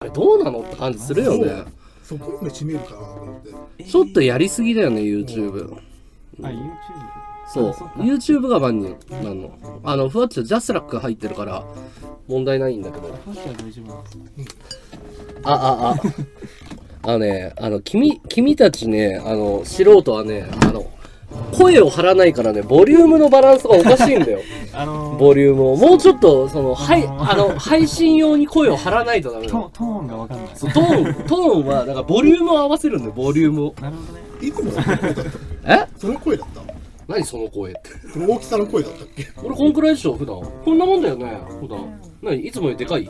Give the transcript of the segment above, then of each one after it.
あれどうなのって感じするよね。そこまで締めるかなと思って。ちょっとやりすぎだよね YouTube あ YouTube そう。あそ YouTube が万人なの。あのふわっちはジャスラック入ってるから問題ないんだけど。なんですかあああ。あのねあの君君たちねあの素人はねあの声を張らないからねボリュームのバランスがおかしいんだよ。あのーボリュームを。もうちょっとそのはいあのーあの配信用に声を張らないとダメなの。トトーンがわかんない。トーントーンはだからボリュームを合わせるんだよボリュームを。なるほどね。いつもその？声だったっえ？けその声だった？何その声って？その大きさの声だったっけ？俺こんくらいでしょ普段。こんなもんだよね普段。何？いつもよりでかい？い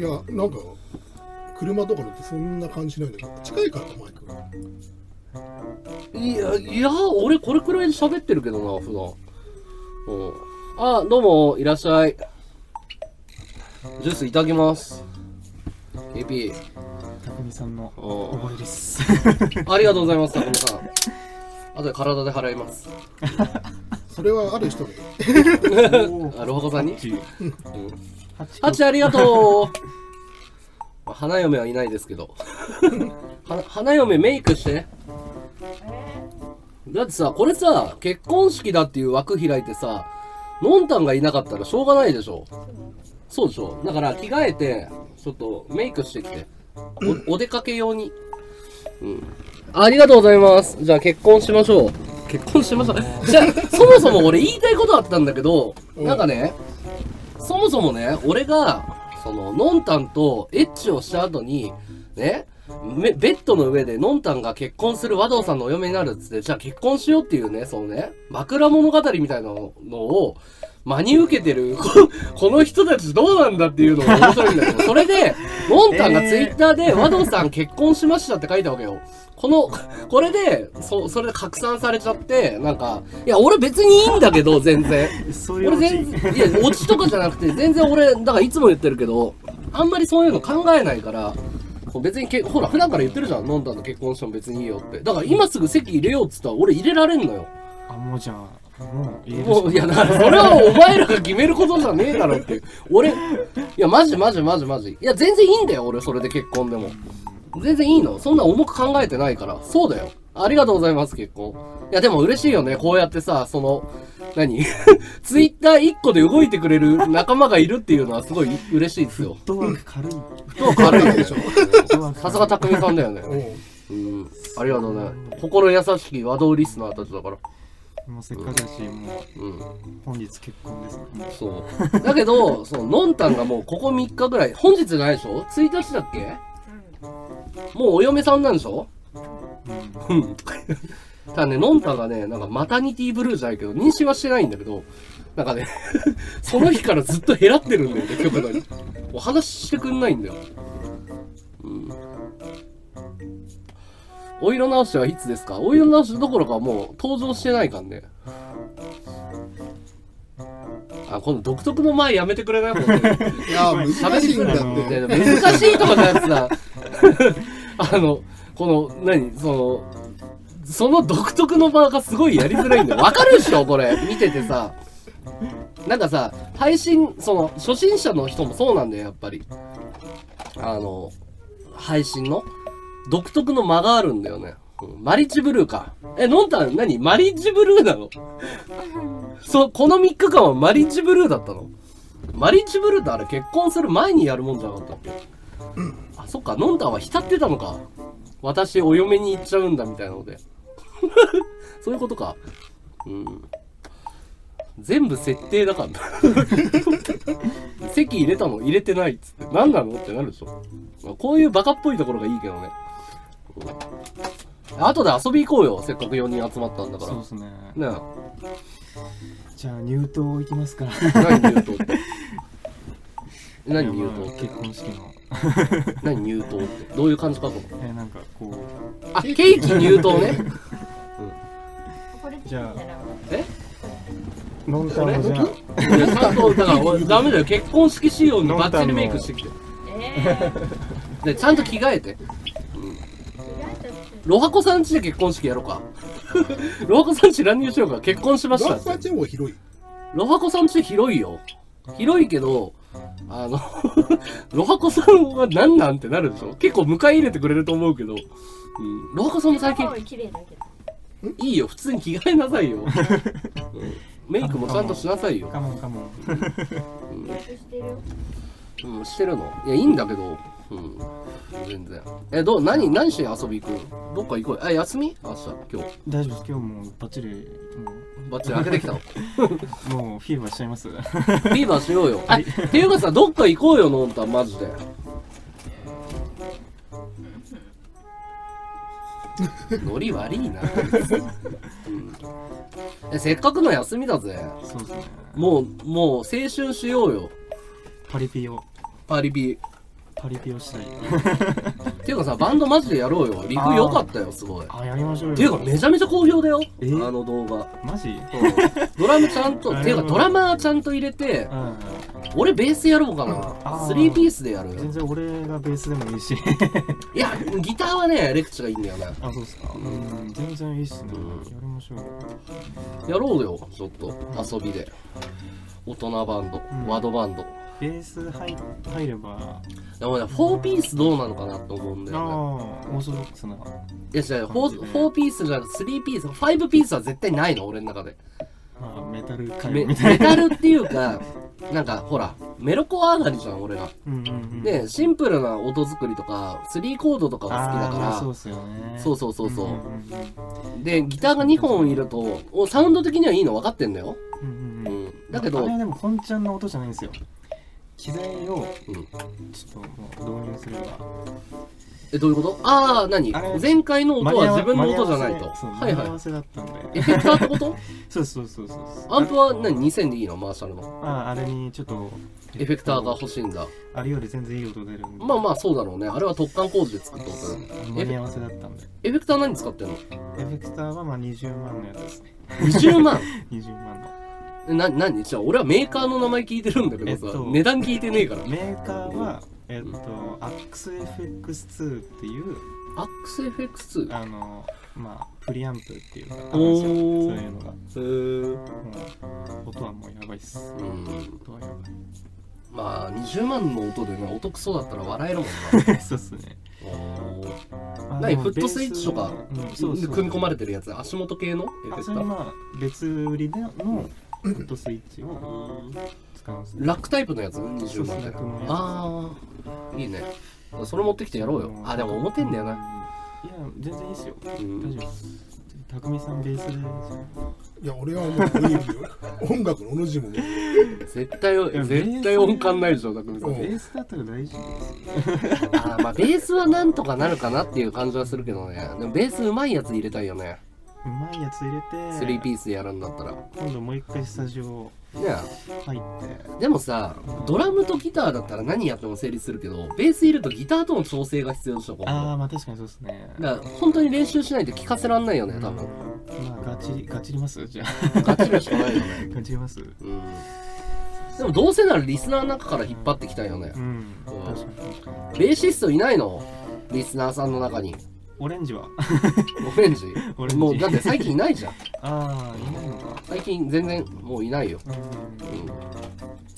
やなんか車とか乗ってそんな感じしないんだけど。近いからマイクがいやいや俺これくらいで喋ってるけどな普段。うん。あどうもいらっしゃい。ジュースいただきます。KP 匠さんのうん。おごりです。ありがとうございます坂本さん。後で体で払います。それはある人で あロハコさんに？うん。ハチありがとう。まあ花嫁はいないですけど。は花嫁メイクしてだってさこれさ結婚式だっていう枠開いてさのんたんがいなかったらしょうがないでしょ。そうでしょ。だから着替えてちょっとメイクしてきておお出かけ用に。うん。ありがとうございます。じゃあ結婚しましょう。結婚しましょう。じゃあそもそも俺言いたいことあったんだけどなんかねそもそもね、俺が、その、のんたんとエッチをした後に、ね、めベッドの上でのんたんが結婚する和道さんのお嫁になるっつって、じゃあ結婚しようっていうね、そのね、枕物語みたいなのを、真に受けてる、こ この人たちどうなんだっていうのが面白いんだけど、それで、のんたんがツイッターで 和道さん結婚しましたって書いたわけよ。この、これで、そ、それで拡散されちゃって、なんか、いや、俺別にいいんだけど、全然。そういう俺全然、いや、オチとかじゃなくて、全然俺、だからいつも言ってるけど、あんまりそういうの考えないから、こう別にけ、ほら、普段から言ってるじゃん、飲んだの結婚しても別にいいよって。だから今すぐ席入れようっつったら、俺入れられんのよ。あもうじゃあもうもう、いや、だからそれはお前らが決めることじゃねえだろって。俺、いや、マジマジマジマジ。いや、全然いいんだよ、俺、それで結婚でも。全然いいの？そんな重く考えてないから。そうだよ。ありがとうございます、結婚。いや、でも嬉しいよね。こうやってさ、その、何？ツイッター1個で動いてくれる仲間がいるっていうのはすごい嬉しいですよ。フットワーク軽いフットワーク軽いでしょ。さすが匠さんだよね。おううん。ありがとうね。心優しき和道リスナーたちだから。もうせっかくだしもううん。本日結婚ですねそう。だけど、その、のんたんがもうここ3日ぐらい、本日じゃないでしょ ?1 日だっけ？もうお嫁さんなんでしょ？うん。ただね、のんたんがね、なんかマタニティブルーじゃないけど、妊娠はしてないんだけど、なんかね、その日からずっと減らってるんだよね、極端に。お話ししてくんないんだよ。うん。お色直しはいつですか？お色直しどころかもう登場してないからね。あ、この独特の前やめてくれない？本当に。いや難しいんだってで難しいとかのやつさ、あの、この、何、その、その独特の場がすごいやりづらいんだよ。わかるでしょこれ。見ててさ。なんかさ、配信、その、初心者の人もそうなんだよ、やっぱり。あの、配信の独特の間があるんだよね。うんマリッジブルーか。え、のんたん何？マリッジブルーなの？そう、この3日間はマリッジブルーだったのマリッジブルーってあれ結婚する前にやるもんじゃなかったっけ？あ、そっか、のんたんは浸ってたのか。私、お嫁に行っちゃうんだみたいなので。そういうことか。うん。全部設定だからな。席入れたの？入れてないっつって。何なの？ってなるでしょ。まあこういうバカっぽいところがいいけどね。うん、後で遊び行こうよ。せっかく4人集まったんだから。そうですねねじゃあ入党行きますかえ。何入党って？何入党って？いやまあ結。婚式の 何入党って？どういう感じかと思う。えなんかこうあ、ケーキ入党ね。じゃあえ？ノンタンをじゃあいや、ちゃんと、だから、俺ダメだよ。結婚式仕様にバッチリメイクしてきて。で、ちゃんと着替えて。ロハコさんちで結婚式やろうか。ロハコさんち乱入しようか。結婚しましたって。ラッパチェも広いロハコさんち広いよ。広いけど、あの、ロハコさんは何なんってなるでしょ？結構迎え入れてくれると思うけど、うん、ロハコさんも最近い綺麗だけど。いいよ、普通に着替えなさいよ。うん。メイクもちゃんとしなさいよ。カモンカモン。うん、してるの。いや、いいんだけど、うん、全然。え、どう、何、何しに遊び行くどっか行こうよ。え、休み？明日、今日。大丈夫です今日もうバッチリもバッチリ開けてきたの？う もうフィーバーしちゃいます フィーバーしようよ。あ、っていうかさ、どっか行こうよ、のんたん、マジで。ノリ悪いな、うんえ。せっかくの休みだぜ。そうですねもう、もう、青春しようよ。パリピをパリピ。パリピをし。たい。っ ていうかさ、バンドマジでやろうよ。リフ良かったよ、すごい。っあやりましょうよ。ていうか、めちゃめちゃ好評だよ。え？あの動画。マジ？う。んドラムちゃんと、あ っていうか、ドラマーちゃんと入れて、うん。俺ベースやろうかな。あー。スリーピースでやる。全然俺がベースでもいいし。いや、ギターはね、レクチがいいんだよね。あそうっすか。うん。全然いいっすね。うん。やりましょうよ。やろうよ、ちょっと、遊びで。大人バンド、うん。ワードバンド。ベース入入ればでもね、4ピースどうなのかなと思うんだああよね。オーソドックスないや、じゃあ、感じで 4, 4ピースじゃなくて3ピース、5ピースは絶対ないの、俺の中で。まあメタル界メメタルっていうか、なんか、ほら、メロコア上がりじゃん、俺が。うんうんうんで、シンプルな音作りとか、3コードとかが好きだあーまあそうすよねそうそうそうそうんんら、で、ギターが2本いると、おサウンド的にはいいの分かってんだよ。うんうんううんん。だけどあれ、はでも本ちゃんの音じゃないんですよ機材をうん。ちょっともう導入すればえ、どういうこと？ああ、何？あれ前回の音は自分の音じゃないと。はいはい。間に合わせだったんでエフェクターってこと？そうそうそうそうアンプは何 ?2000 でいいの？マーシャルの。ああれにちょっとエフェクターが欲しいんだ。あれより全然いい音出るんでまあまあそうだろうね。あれは特貫工事で作った音だね。間に合わせだったんでエフェクター何使ってんの？エフェクターはまあ20万のやつですね ?20 万？20万のえ、な、何？じゃあ俺はメーカーの名前聞いてるんだけどさ、えっと値段聞いてねえから。メーカーはえっと AXFX2 っていうアックス FX2? あのまあプリアンプっていうかそういうのが。もへー。う音はもうやばいっす。うん。音はやばまあ、20万の音でね、音クソだったら笑えるもんな。い そうっすね。何？フットスイッチとか組み込まれてるやつ、足元系の？エフェあクター別売りでのフットスイッチをうん。使うん。ですねラックタイプのやつ ?20 万ってそうそう。ラックのやつああいいね。それ持ってきてやろうよ。あでも重てんだよな。うんいや全然いいっすよ。う大丈ん夫です。匠さんベースで。いや俺はもう無理よ。音楽のおの字も絶対や絶対音感ないでしょ匠さん。うんベースだったら大丈夫です。よあーまあベースはなんとかなるかなっていう感じはするけどね。でもベースうまいやつ入れたいよねうまいやつ入れて3ピースでやるんだったら。ね今度もう一回スタジオ入って。でもさドラムとギターだったら何やっても成立するけどベースいるとギターとの調整が必要でしょ今ああ度まあ確かにそうですね。だから本当に練習しないと聞かせらんないよね多分。まあガチガチります？じゃガチでしかないよね。あ ガチります？うん。でもどうせならリスナーの中から引っ張ってきたいよね。うん。うん。ベーシストいないの？リスナーさんの中にオレンジは。オレンジ？オレンジ。もうだって最近いないじゃん。ああいないのか。最近全然もういないよ、うん。うん、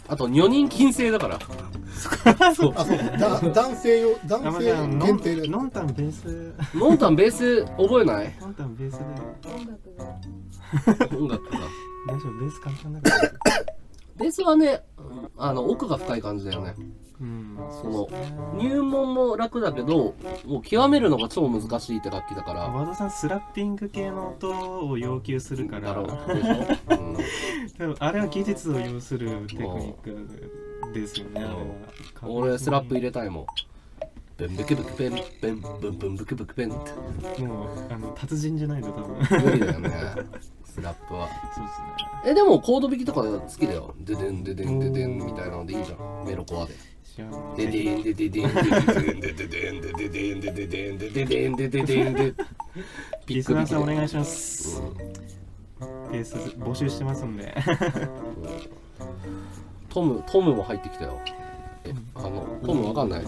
あと女人禁制だから。そう。あそう。だ男性よ。あ男性限定で。ンノンタンベース。ノンタンベース覚えない？ノンタンベースで音楽が音楽が。大丈夫？ベース簡単だから。ベースはねあの奥が深い感じだよねうん。その入門も楽だけどもう極めるのが超難しいって楽器だから。和田さんスラッピング系の音を要求するから。だろう。うん。多分あれは技術を要するテクニックですよねあれは。俺スラップ入れたいもん。ブンブクブクペンペンブンブンブクブクペンってもうあの達人じゃないと多分無理だよねスラップはそうですねえでもコード弾きとか好きだよデデンデデンデデンみたいなのでいいじゃんメロコアで知らんデデンデデデンデデンデデデンデデデンデデデンデデデンデデデンデリスナーさんお願いしますベース募集してますんでトムトムも入ってきたよえあのトムわかんない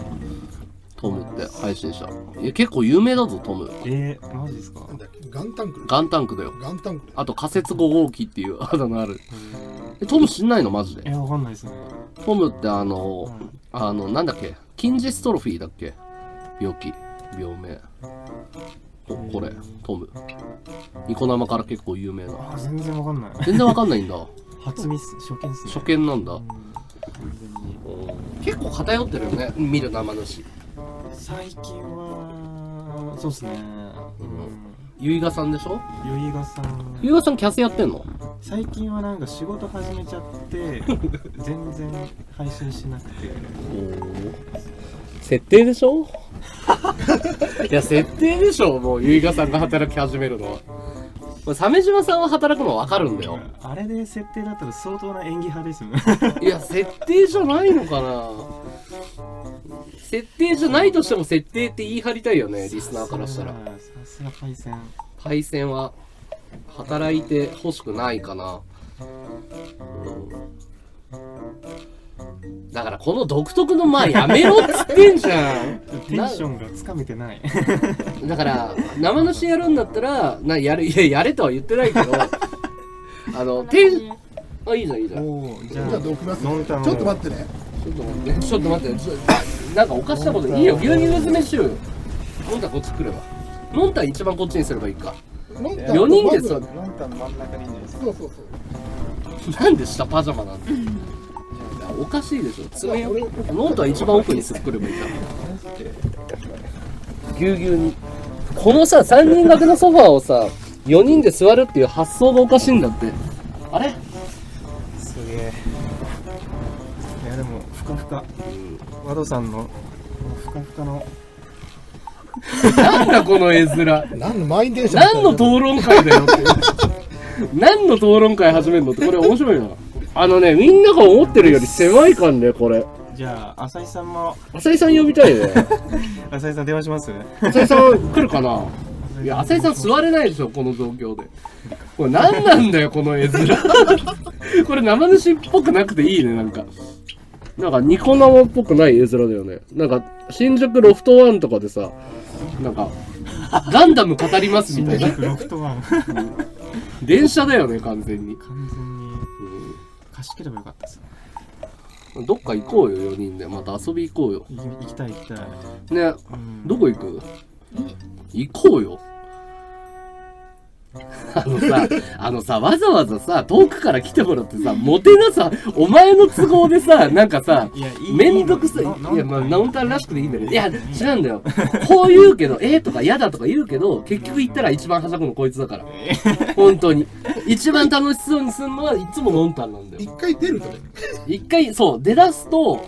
トムって配信者え結構有名だぞトムえー、マジですかガンタンクガンタンクだよガンタンクあと仮説5号機っていうあだ名あるえトム知んないの？マジで。えわかんないですね。トムってあのうん。あのなんだっけ？筋ジストロフィーだっけ？病気。病名。ここれ。トム。ニコ生から結構有名な。あ全然わかんない。全然わかんないんだ。初ミス初見っすね。初見なんだ。結構偏ってるよね。見る生主。最近はそうですね。ゆいがさんでしょ？うんゆいがさん。ゆいがさんキャスやってんの？最近はなんか仕事始めちゃって 全然配信しなくて。設定でしょ？いや設定でしょもうゆいがさんが働き始めるのは。これ鮫島さんは働くの分かるんだよ。あれで設定だったら相当な演技派ですよね。いや設定じゃないのかな。設定じゃないとしても設定って言い張りたいよねリスナーからしたら。さすがパイセン。対戦は働いてほしくないかな、うん、だからこの独特のまあやめろっつってんじゃん。テンションがつかめてない。だから生主やるんだったらなやるいややれとは言ってないけど あのテンあいいじゃんいいじゃん。じゃあじゃあどきますちょっと待ってね。っと待ってちょっと待ってちょなんかおかしたこといいよ牛乳詰めしよう。よのんたんこっち来れば。のんたん一番こっちにすればいいか4人でさまずはノンタン真ん中にいいんじゃないですかそうそうそう。なんで下パジャマなんだよ。いやおかしいでしょ。詰めようノンタン一番奥にすっくればいいからぎゅうぎゅうに。このさ3人掛けのソファーをさ4人で座るっていう発想がおかしいんだって。あれ？すげえ。いやでもふかふか。ワドさんのふかふかのなんだこの絵面。何の満員電車何の討論会だよって何の討論会始めるのってこれ面白いな。あのねみんなが思ってるより狭いかんねこれ。じゃあ浅井さんも。浅井さん呼びたいね 浅井さん電話します？浅井さん来るかな？いや浅井さん座れないでしょこの状況で。これ何なんだよこの絵面。これ生主っぽくなくていいねなんか。なんかニコ生っぽくない絵面だよね。なんか新宿ロフトワンとかでさなんかガンダム語りますみたいな。新宿ロフトワン。完電車だよね完全に、全に。貸し切ればよかったですうんどっか行こうよ4人で。また遊び行こうよ。行き行きたい行きたい、ね。うん。どこ行く？行こうよ。あのさ、あのさ、わざわざさ、遠くから来てもらってさ、もてなさ、お前の都合でさ、なんかさ、めんどくさい。のいや、まあ、のナウンターらしくていいんだけど、いや、違うんだよ。こう言うけど、えーとか嫌だとか言うけど、結局言ったら一番はしゃぐのこいつだから。本当に。一番楽しそうにするのはいつもノンタンなんだよ。一回出るとね一回、そう、出だすと、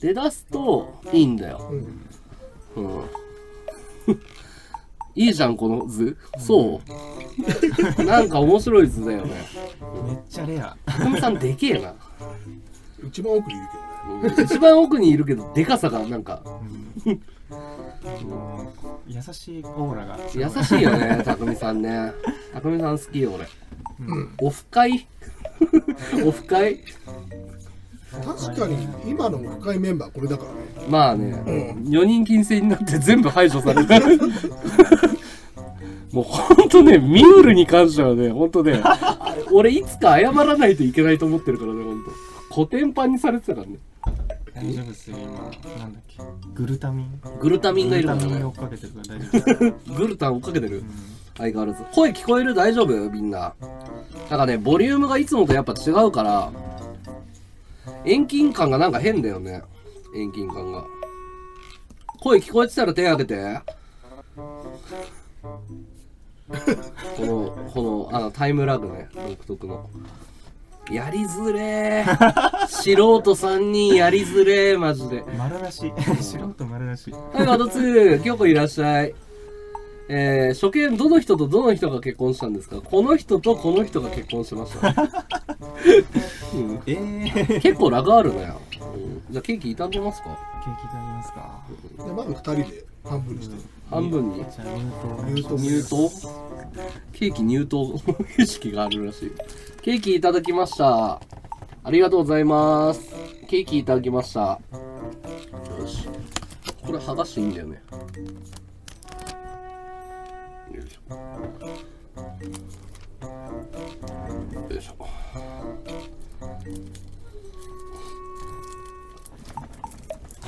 出だすと、いいんだよ。うんうんいいじゃん、この図。そう。なんか面白い図だよね。めっちゃレア、たくみさんでけえな。一番奥にいるけどねうん一番奥にいるけど、でかさがなんか、うん優しいオーラが優しいよね、たくみさんね。たくみさん好きよ、俺。うんオフ会？オフ会？確かに今の深いメンバーこれだからねまあね、4人禁制になって全部排除された。もうほんとね、ミュールに関してはね、ほんとね、俺いつか謝らないといけないと思ってるからね、ほんと。コテンパンにされてたからね。大丈夫ですよ今なんだっけグルタミングルタミンがいるからねグルタミン追。っかけてるから大丈夫グルタン追っかけてるうん相変わらず。声聞こえる？大丈夫？みんな。なんかね、ボリュームがいつもとやっぱ違うから、遠近感がなんか変だよね。遠近感が。声聞こえてたら手挙げて。この、この、あの、タイムラグね、独特の。やりづれー。素人3人やりづれー、マジで。丸出し素人丸出しはい、ワドツー、京子いらっしゃい。えー、初見、どの人とどの人が結婚したんですか？この人とこの人が結婚しました。うん、えー、ケーキい結構ラがあるね。うん、じゃあケーキいただけますか？ただきますか？でまず二人で半分にして半分にじゃあ入入刀入刀ケーキ入刀？意識があるらしい。ケーキいただきました。ありがとうございます。ケーキいただきました。よし。これ剥がしていいんだよね。よいしょよいしょ。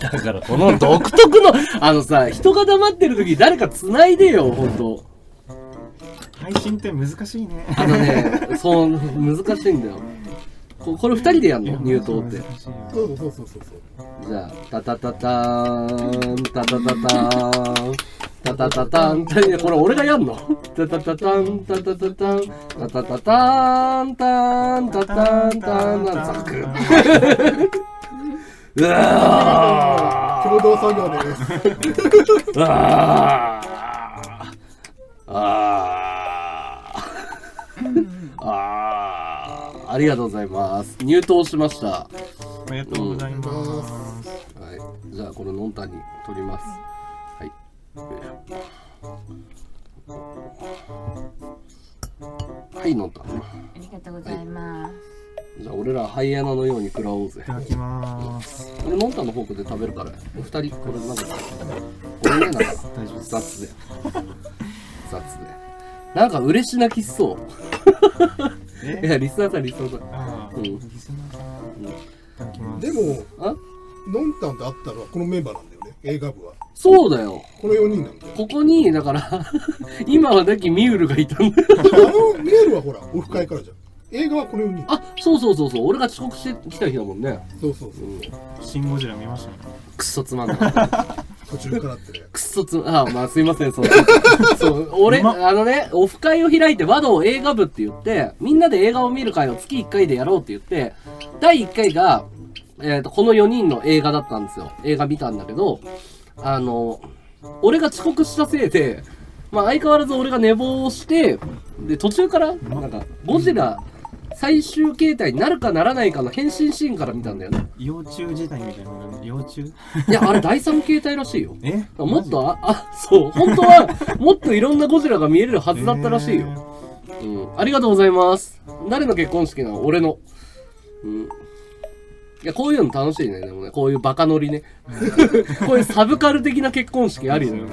だからこの独特の あのさ人が黙ってる時誰か繋いでよ本当配信って難しいね。あのねそう難しいんだよ。ここれ2人でやんの？入刀って。そうそうそうそうそう。じゃあタタタターンタタタターン。タタタタン、いやこれ俺がやんの。タタタタン、タタタタン、タタタタン、タン、タタン、タン、なん。ザク。うわ共同作業ですーうわーあーあーありがとうございます。入党しました。ありがとうございますはい。じゃあ、これ、ノンタンに取ります。はい、ノンタン。ありがとうございます。じゃあ、俺らハイエナのように食らおうぜい。ただきますこれ、ノンタンのフォークで食べるから、お二人、これ、なんか、これね、なんか、大丈夫雑で。雑で。なんか、嬉し泣きしそう。いえや、リスナーさん、リスナーさん。ああ、うんでもあ？ノンタンと会ったのはこのメンバーなんだよね映画部はそうだよ。この4人なんだよここに、だから、今はなきミウルがいたんだよ。あのメールはほらオフ会からじゃん映画はこの4人あ、そうそうそうそう。俺が遅刻してきた日だもんね。そうそうそううん。シン・ゴジラ見ましたねくっそつまんなかった。途中からってねくっそつ、あ、まあすいません、そう。そう、俺、うまあのね、オフ会を開いて和道映画部って言って、みんなで映画を見る会を月1回でやろうって言って、第1回が、えっ、と、この4人の映画だったんですよ。映画見たんだけど、あの、俺が遅刻したせいで、まあ相変わらず俺が寝坊をして、で、途中から、なんか、ゴジラ最終形態になるかならないかの変身シーンから見たんだよね。幼虫時代みたいな幼虫？いや、あれ第三形態らしいよ。え？もっと？あ、あ、そう、本当は、もっといろんなゴジラが見えれるはずだったらしいよ。うん。ありがとうございます。誰の結婚式なの？俺の。うん。いや、こういうの楽しいね。でもね、こういうバカノリね。こういうサブカル的な結婚式ありだよね。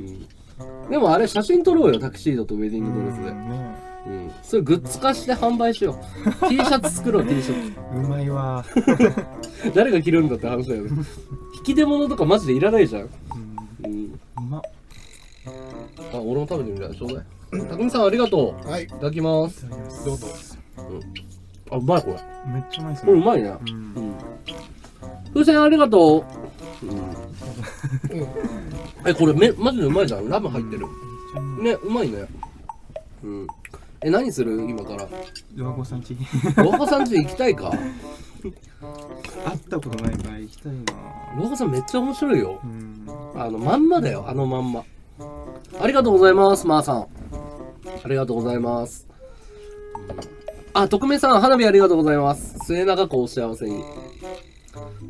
うん。でもあれ、写真撮ろうよ。タキシードとウェディングドレスで。ねうん。それグッズ化して販売しよう。T シャツ作ろう、T シャうまいわツ。誰が着るんだって話だよね。引き出物とかマジでいらないじゃん。うんうん。うまっあ、俺も食べてみたい。ちょうだい。たくみさんありがとう。はいいただきます。いただきますどうぞあ、うまいこれ。めっちゃうまいですこれうねまいね。うんうん。風船ありがとう。うん。うんえ、これめ、マジでうまいじゃん。ラム入ってる。ね、うまいね。うん。え、何する？今から。岩子さんち若さんち行きたいか 会ったことないから行きたいな若さんめっちゃ面白いよう。んあの、まんまだよ。あのまんま。ありがとうございます、まー、さん。ありがとうございます。あ、匿名さん、花火ありがとうございます。末永くお幸せに。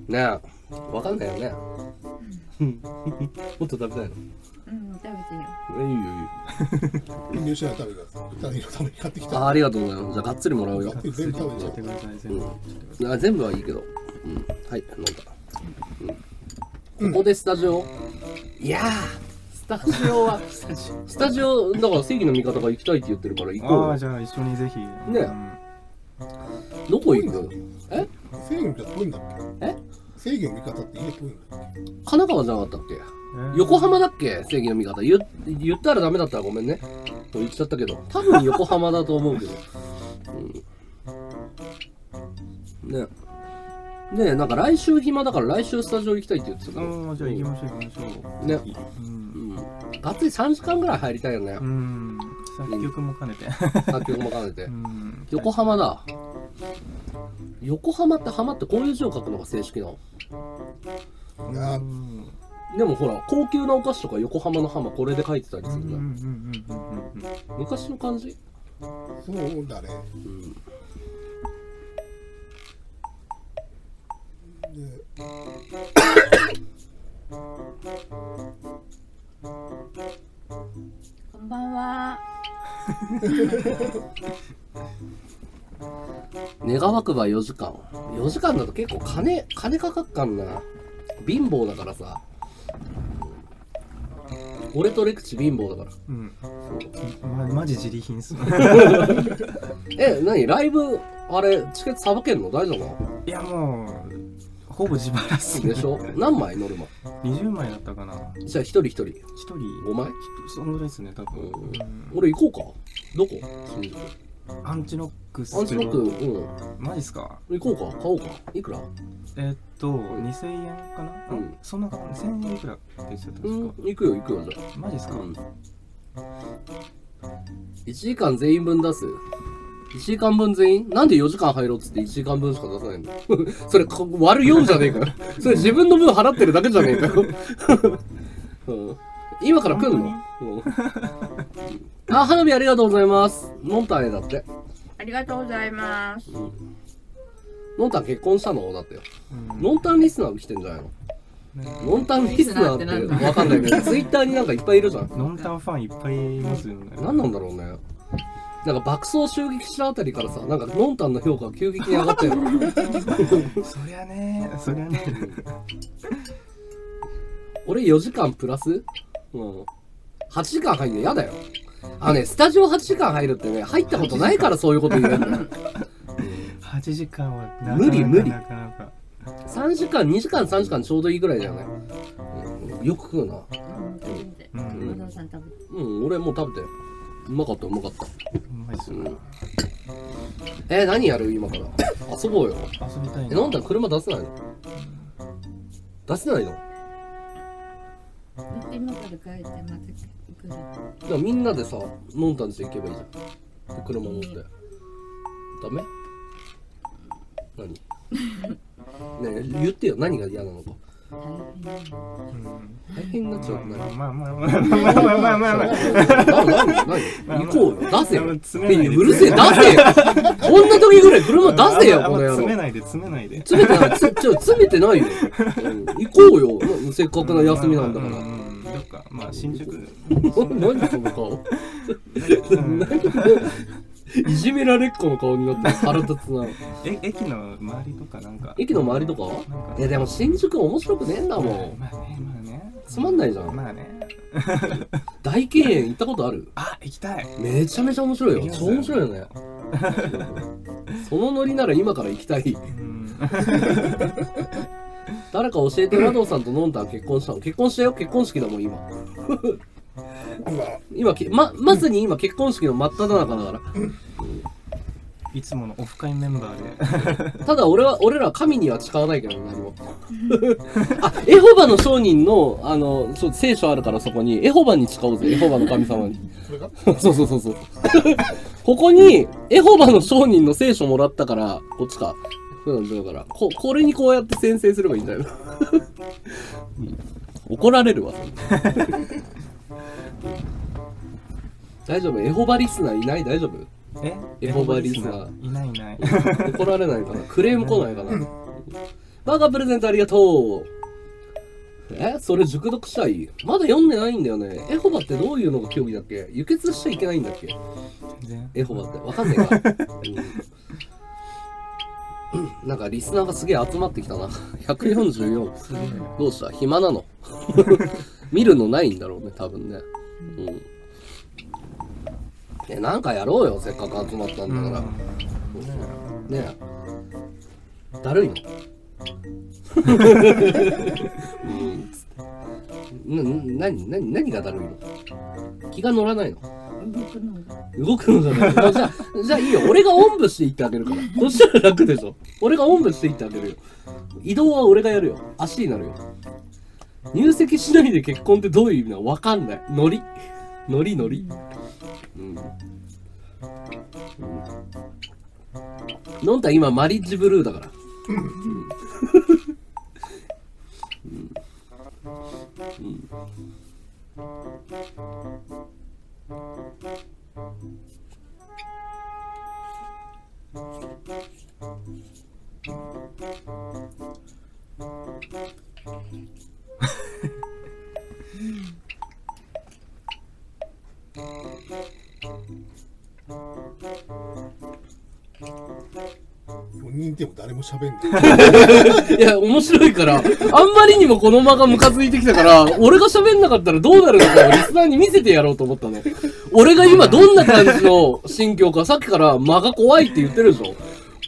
ねえ、わかんないよね。うんもっと食べたいの？うん、食べてよ。えいいよいいよ。入社のためが二人のために買ってきたあありがとうございます。じゃあ、がっつりもらうよ。全部食べちゃやってください全部うん、あ全部はいいけど。うん。はい、飲んだ。うん、ここでスタジオ、いやー、スタジオは、スタジオ、だから正義の味方が行きたいって言ってるから行こうよ。ああじゃあ一緒にぜひ。ねうん。どこ行く？え？正義の味方遠いんだっけ？え？正義の味方って家遠いんだっけ？神奈川じゃなかったっけ？えー。横浜だっけ？正義の味方。言言ったらダメだったらごめんね。と言っちゃったけど。多分横浜だと思うけど。うん。ね。ねえ、なんか来週暇だから来週スタジオ行きたいって言ってたから。ああじゃあ行きましょう行きましょう。ね。うんうん。がっつり3時間ぐらい入りたいよねう。ん作曲も兼ねて作曲も兼ねてう。ん横浜だ。横浜って浜ってこういう字を書くのが正式なのあうんでもほら、高級なお菓子とか横浜の浜これで書いてたりするうんうんうんじゃん。うんうん昔の感じ？そうだねうん。でこんばんは。願わくば4時間。4時間だと結構金、金かかっかんな。貧乏だからさ。俺とレクチ貧乏だから。うんまマジ自利品っすね え、何？ライブ、あれ、チケットさばけんの？大丈夫いやもうほぼ自腹っすねでしょ？何枚ノルマ20枚だったかな。じゃあ一人一人。1人。5枚？そんぐらいですね多分、俺行こうか。どこ？新宿アンチノックス。アンチロックうん。マジっすか？行こうか。買おうか。いくら？えーっと2000円かな、うん。そんなかな？1000円いくらって言ってたんですか、うん行くよ行くよ。じゃマジっすか、あうん。1時間全員分出す1時間分全員？なんで4時間入ろうっつって1時間分しか出さないんだ それか割る4じゃねえかよそれ自分の分払ってるだけじゃねえかよ、うん、今から来んの、うん、あ花火ありがとうございます。のんたんへだって。ありがとうございます。のん。たん結婚したの？だってよ。うん。のんたんリスナー来てんじゃないの？ね。のんたんリスナーってわかんないけど ツイッターになんかいっぱいいるじゃん。ノンタンファンいっぱいいますよね。何なんだろうねなんか爆走襲撃したあたりからさなんかのんたんの評価が急激に上がったよ。そりゃねそりゃね。俺4時間プラス？うん。8時間入んの嫌だよ。あのねスタジオ8時間入るってね入ったことないからそういうこと言うんだよ。8時間はなかなか。無理無理。なかなか。3時間2時間3時間ちょうどいいぐらいだよね、うん、よく食うな。うん。うん。俺もう食べたようまかったうまかった。うまいっすねえー、何やる？今から。遊ぼうよ。遊びたいえなんだ？車出せないの？出せないの？今から帰ってまた来る。だからみんなでさのんたんち行けばいいじゃん。で車乗って。ダメ？何？ねえ言ってよ。何が嫌なのか大変なの。大変になっちゃうまあまあまあまあまあまあまあまあまあ何行こうよ出せよ詰めないうるせえ出せよこんな時ぐらい車出せよこの野郎詰めないで詰めないで詰めてないちょ詰めてないよ、行こうよせっかくの休みなんだからううんかまあ新宿何その顔いじめられっ子の顔になって腹立つな。え駅の周りとかなんか。駅の周りとか？なんか。えでも新宿面白くねえんだもん。まあねまあねつまんないじゃん。まあね。大敬遠行ったことある？あ行きたい。めちゃめちゃ面白いよ。超面白いよね。そのノリなら今から行きたい。うん。誰か教えて和道さんとのんたん結婚したの。結婚したよ。結婚式だもん今今けままさに今結婚式の真っ只中だから。いつものオフ会メンバーで。ただ俺は俺らは神には誓わないけど何も。あエホバの商人のあのそう聖書あるからそこにエホバに誓おうぜエホバの神様に。それが？そうそうそうそう。ここにエホバの商人の聖書もらったからこっちか。うんだからここれにこうやって宣誓すればいいんだよ、うん。怒られるわ大丈夫？エホバリスナーいない？大丈夫？え？エホバリスナー。いないいない。怒られないかな？クレーム来ないかな？バカプレゼントありがとう。え？それ熟読したい？まだ読んでないんだよね。エホバってどういうのが競技だっけ？輸血しちゃいけないんだっけ？全然。エホバって。わかんねえか、うん。なんかリスナーがすげえ集まってきたな。144すげえ。どうした？暇なの？見るのないんだろうね多分ねうん。えなんかやろうよせっかく集まったんだから、うん。ね。だるいの。うん。つってな何何何がだるいの？気が乗らないの。動くのが。動くのじゃない。あじゃあじゃあいいよ。俺がおんぶしていってあげるから。そしたら楽でしょ。俺がおんぶしていってあげるよ。移動は俺がやるよ。足になるよ入籍しないで結婚ってどういう意味なの？わかんない。ノリ？ノリ？ノリ？うん、うん、のんた今マリッジブルーだから。うん。うん。うん。4人いても誰も喋んないいや、面白いから、あんまりにもこの間がムカついてきたから、俺が喋んなかったらどうなるのかをリスナーに見せてやろうと思ったの。俺が今どんな感じの心境か、さっきから間が怖いって言ってるでしょ。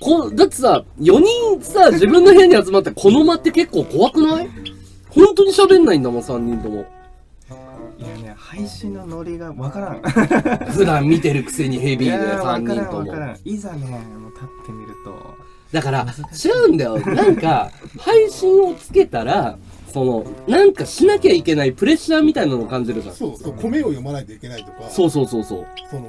こだってさ、4人さ、自分の部屋に集まってこの間って結構怖くない？本当に喋んないんだもん、3人とも。いやね配信のノリがわからん 普段見てるくせにヘビーでいやわ3からん人とも。わからんいざねもう立ってみるとだから、違うんだよ。なんか、配信をつけたら、その、なんかしなきゃいけないプレッシャーみたいなのを感じるじゃん。そうそう米を読まないといけないとかそうそうそうそう。その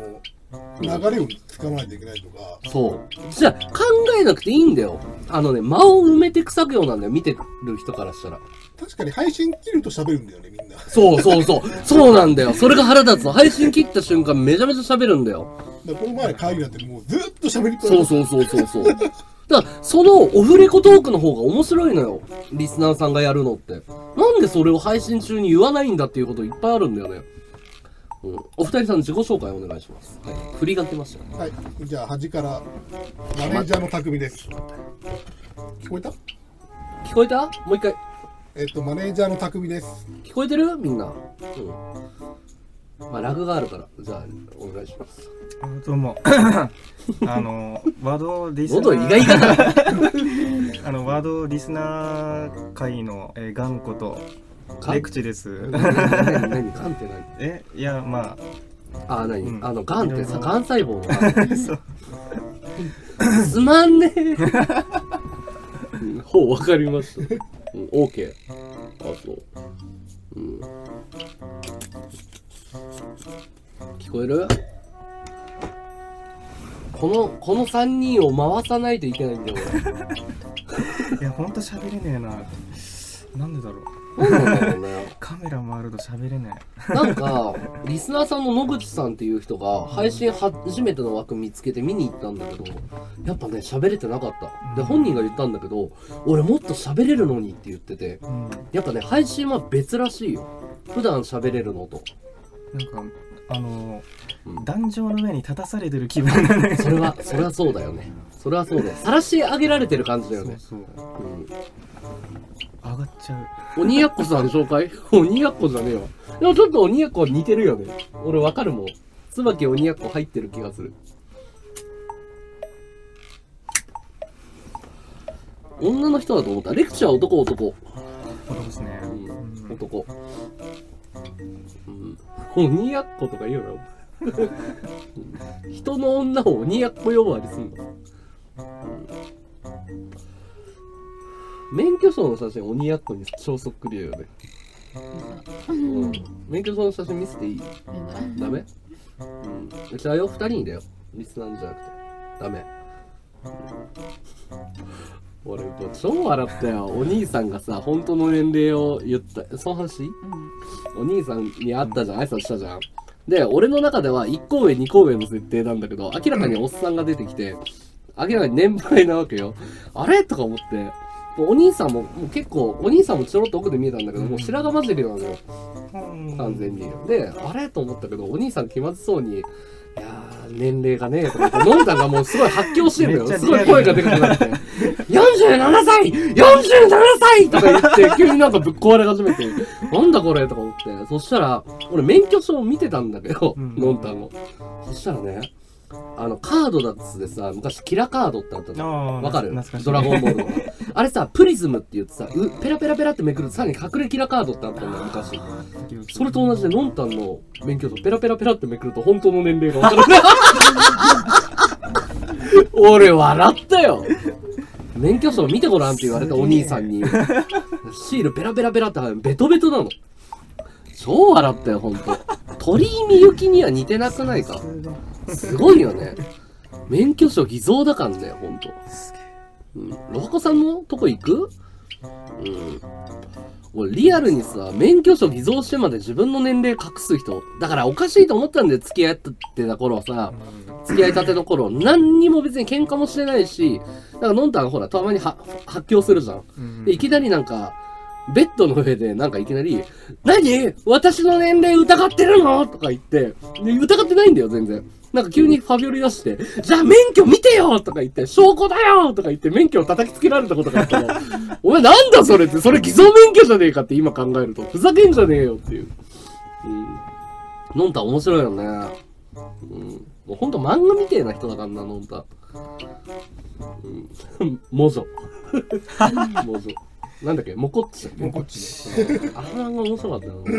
流れをつかまないといけないとかそう。じゃあ、考えなくていいんだよ。あのね、間を埋めていく作業なんだよ。見てる人からしたら。確かに配信切ると喋るんだよねみんなそうそうそう。そうなんだよ。それが腹立つの。配信切った瞬間めちゃめちゃ喋るんだよ。だこの前の会議なんてもうずっと喋りっぱそうそうそうそうそう。だから、そのオフレコトークの方が面白いのよ。リスナーさんがやるのって。なんでそれを配信中に言わないんだっていうこといっぱいあるんだよね。うん。お二人さん自己紹介お願いします。はい。振りがけました。はいじゃあ端からマネージャーの匠です聞こえた？聞こえた？もう一回。えっとマネージャーの匠です。聞こえてる？みんな。うん。まあ、ラグがあるから。じゃあ、お願いします。あどうも。あのワードリスナ喉意外ーかな。あのワードリスナー会 の、えー、頑固とレクチです。何？何？何？ガンって何？え？いやまあ、何、うん。あの、ガンってさ、ガン細胞。のそう。つまんね。え。うんほう、わかりました。うん、OK。あ、そう。うん。聞こえる？この、この3人を回さないといけないんだよ、いやほんと喋れねえななんでだろう俺。なんだろうね。カメラ回ると喋れねなんか、リスナーさんの野口さんっていう人が、配信初めての枠見つけて見に行ったんだけど、やっぱね、喋れてなかった。で、本人が言ったんだけど、俺もっと喋れるのにって言ってて、え、うん、やっぱね、配信は別らしいよ。普段喋れるのと。なんかあのうん壇上の上に立たされてる気分だねそれは、それはそうだよね。それはそうだよ。晒し上げられてる感じだよね。そうそううん。上がっちゃう鬼奴さん紹介？鬼奴じゃねえわ。でもちょっと鬼奴似てるよね。俺わかるもん。椿鬼奴入ってる気がする。女の人だと思った。レクチャーは男男。そうですね、うんうん男。うん。鬼奴とか言うな 人の女を鬼奴呼ばわりすんの。うん免許証の写真鬼奴に超そっくりだよね。うん。免許証の写真見せていい？ダメ？うん。違うよ、二人にだよ。リスナーじゃなくて。ダメ。うん俺、もう超笑ったよ。お兄さんがさ、本当の年齢を言った。その話？お兄さんに会ったじゃん、挨拶したじゃん。で、俺の中では1個上、2個上の設定なんだけど、明らかにおっさんが出てきて、明らかに年配なわけよ。あれ？とか思って、お兄さんも、もう結構、お兄さんもちょろっと奥で見えたんだけど、もう白髪混じりなのよ。完全に。で、あれと思ったけど、お兄さん気まずそうに、いやー、年齢がね、とか言って、のんたんがもうすごい発狂してるのよ。すごい声がでかくなって、47歳 !47 歳とか言って、急になんかぶっ壊れ始めて、なんだこれとか思って、そしたら、俺免許証見てたんだけど、うんのんたんの。そしたらね、あの、カードだっつでさ、昔キラカードってあったじゃん。ああわかる？ドラゴンボールの。あれさ、プリズムって言ってさ、うペラペラペラってめくるとさらに隠れキラカードってあったんだよ、昔。それと同じで、のんたんの免許証ペラペラペラってめくると本当の年齢がわかる。俺笑ったよ。免許証見てごらんって言われたお兄さんに。シールペラペラペラってベトベトなの。超笑ったよ、ほんと。鳥居みゆきには似てなくないか？すごいよね。免許証偽造だからね、ほんと。うん。ロハコさんのとこ行く？うん。俺リアルにさ、免許証偽造してまで自分の年齢隠す人。だからおかしいと思ったんだよ、付き合ってた頃はさ。付き合いたての頃、何にも別に喧嘩もしてないし、だからのんたんがほら、たまには発狂するじゃんで、いきなりなんか、ベッドの上でなんかいきなり、何？私の年齢疑ってるの？とか言って、で、疑ってないんだよ、全然。なんか急にファビオリ出して、じゃあ免許見てよとか言って、証拠だよとか言って免許を叩きつけられたことがあったの。お前なんだそれって、それ偽造免許じゃねえかって今考えると、ふざけんじゃねえよっていう。うん。のんた面白いよね。うん。もうほんと漫画みてえな人だからな、のんた。うん。モジョ。モジョ。なんだっけ？モコッチだっけ？もうこっちねあれが面白かったな、ほんと。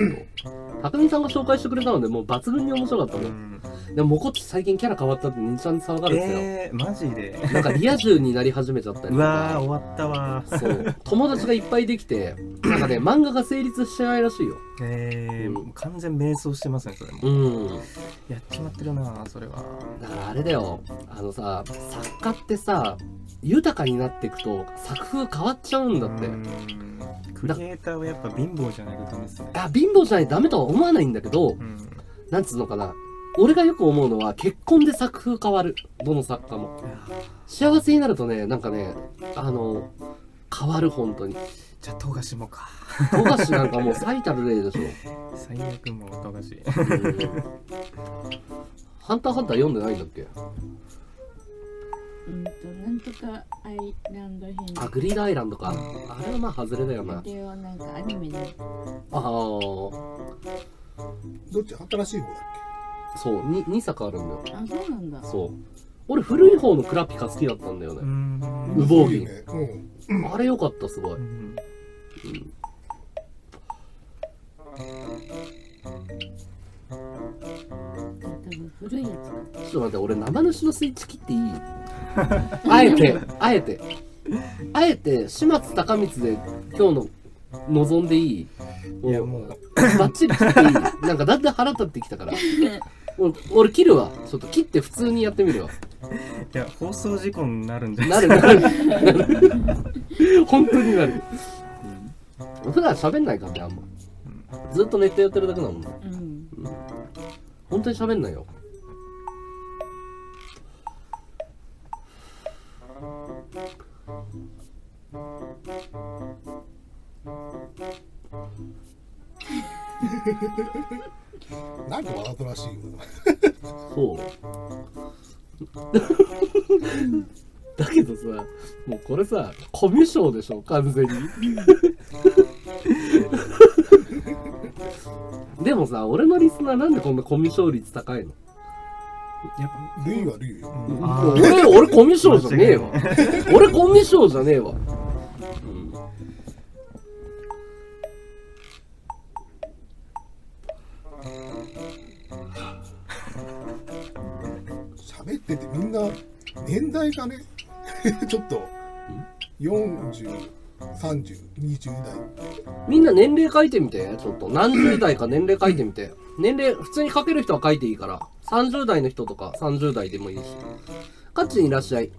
匠さんが紹介してくれたので、もう抜群に面白かったも。うんんでも、モコッチ最近キャラ変わったって、兄ちゃん騒がれてたよ。えー、マジでなんかリア充になり始めちゃったりとうわーか。終わったわそう。友達がいっぱいできて、なんかね、漫画が成立してないらしいよ。えー、完全迷走してますねそれもうん。やっちまってるなそれはだからあれだよ。あのさ、作家ってさ、豊かになっていくと作風変わっちゃうんだって。うんクリエイターはやっぱ貧乏じゃないとダメですねあ、貧乏じゃないとダメとは思わないんだけど、うんなんつうのかな。俺がよく思うのは結婚で作風変わる。どの作家も。幸せになるとね、なんかね、あの、変わる本当に。じゃあ富樫もか。富樫なんかもう最たる例でしょ。最悪もう富樫。うん。ハンターハンター読んでないんだっけ？うんとなんとかアイランド編。あ、グリードアイランドか。あれはまあ外れだよな。ではなんかアニメでああ、どっち？新しい方だっそう、に2作あるんだよ。あそうなんだ。そう。俺古い方のクラピカ好きだったんだようね。ん。け羽毛銀そういうねうん。あれよかった、すごい。うん古いやつかちょっと待って、俺生主のスイッチ切っていい？あえて、あえて。あえて、始末高光で今日の望んでいい？いやもうバッチリ切っていい？なんかだんだん腹立ってきたから。俺、俺切るわ。ちょっと切って普通にやってみるわ。いや放送事故になるんでなるなる。なる 本当になる。普段喋んないからね、あんま。ずっとネットやってるだけだもんね。うん本当に喋んないよ。なんかわざとらしいよそう。だけどさ、もうこれさ、コミュ障でしょ、完全に。でもさ、俺のリスナーなんでこんなコミュ障率高いの？やっルイはルイよ俺、俺コミュ障じゃねえわ。俺コミュ障じゃねえわ。うん 喋っててみんな年代がね ちょっと403020代みんな年齢書いてみて、ちょっと。何十代か年齢書いてみて。年齢、普通に書ける人は書いていいから。30代の人とか30代でもいいし。カッチンいらっしゃい。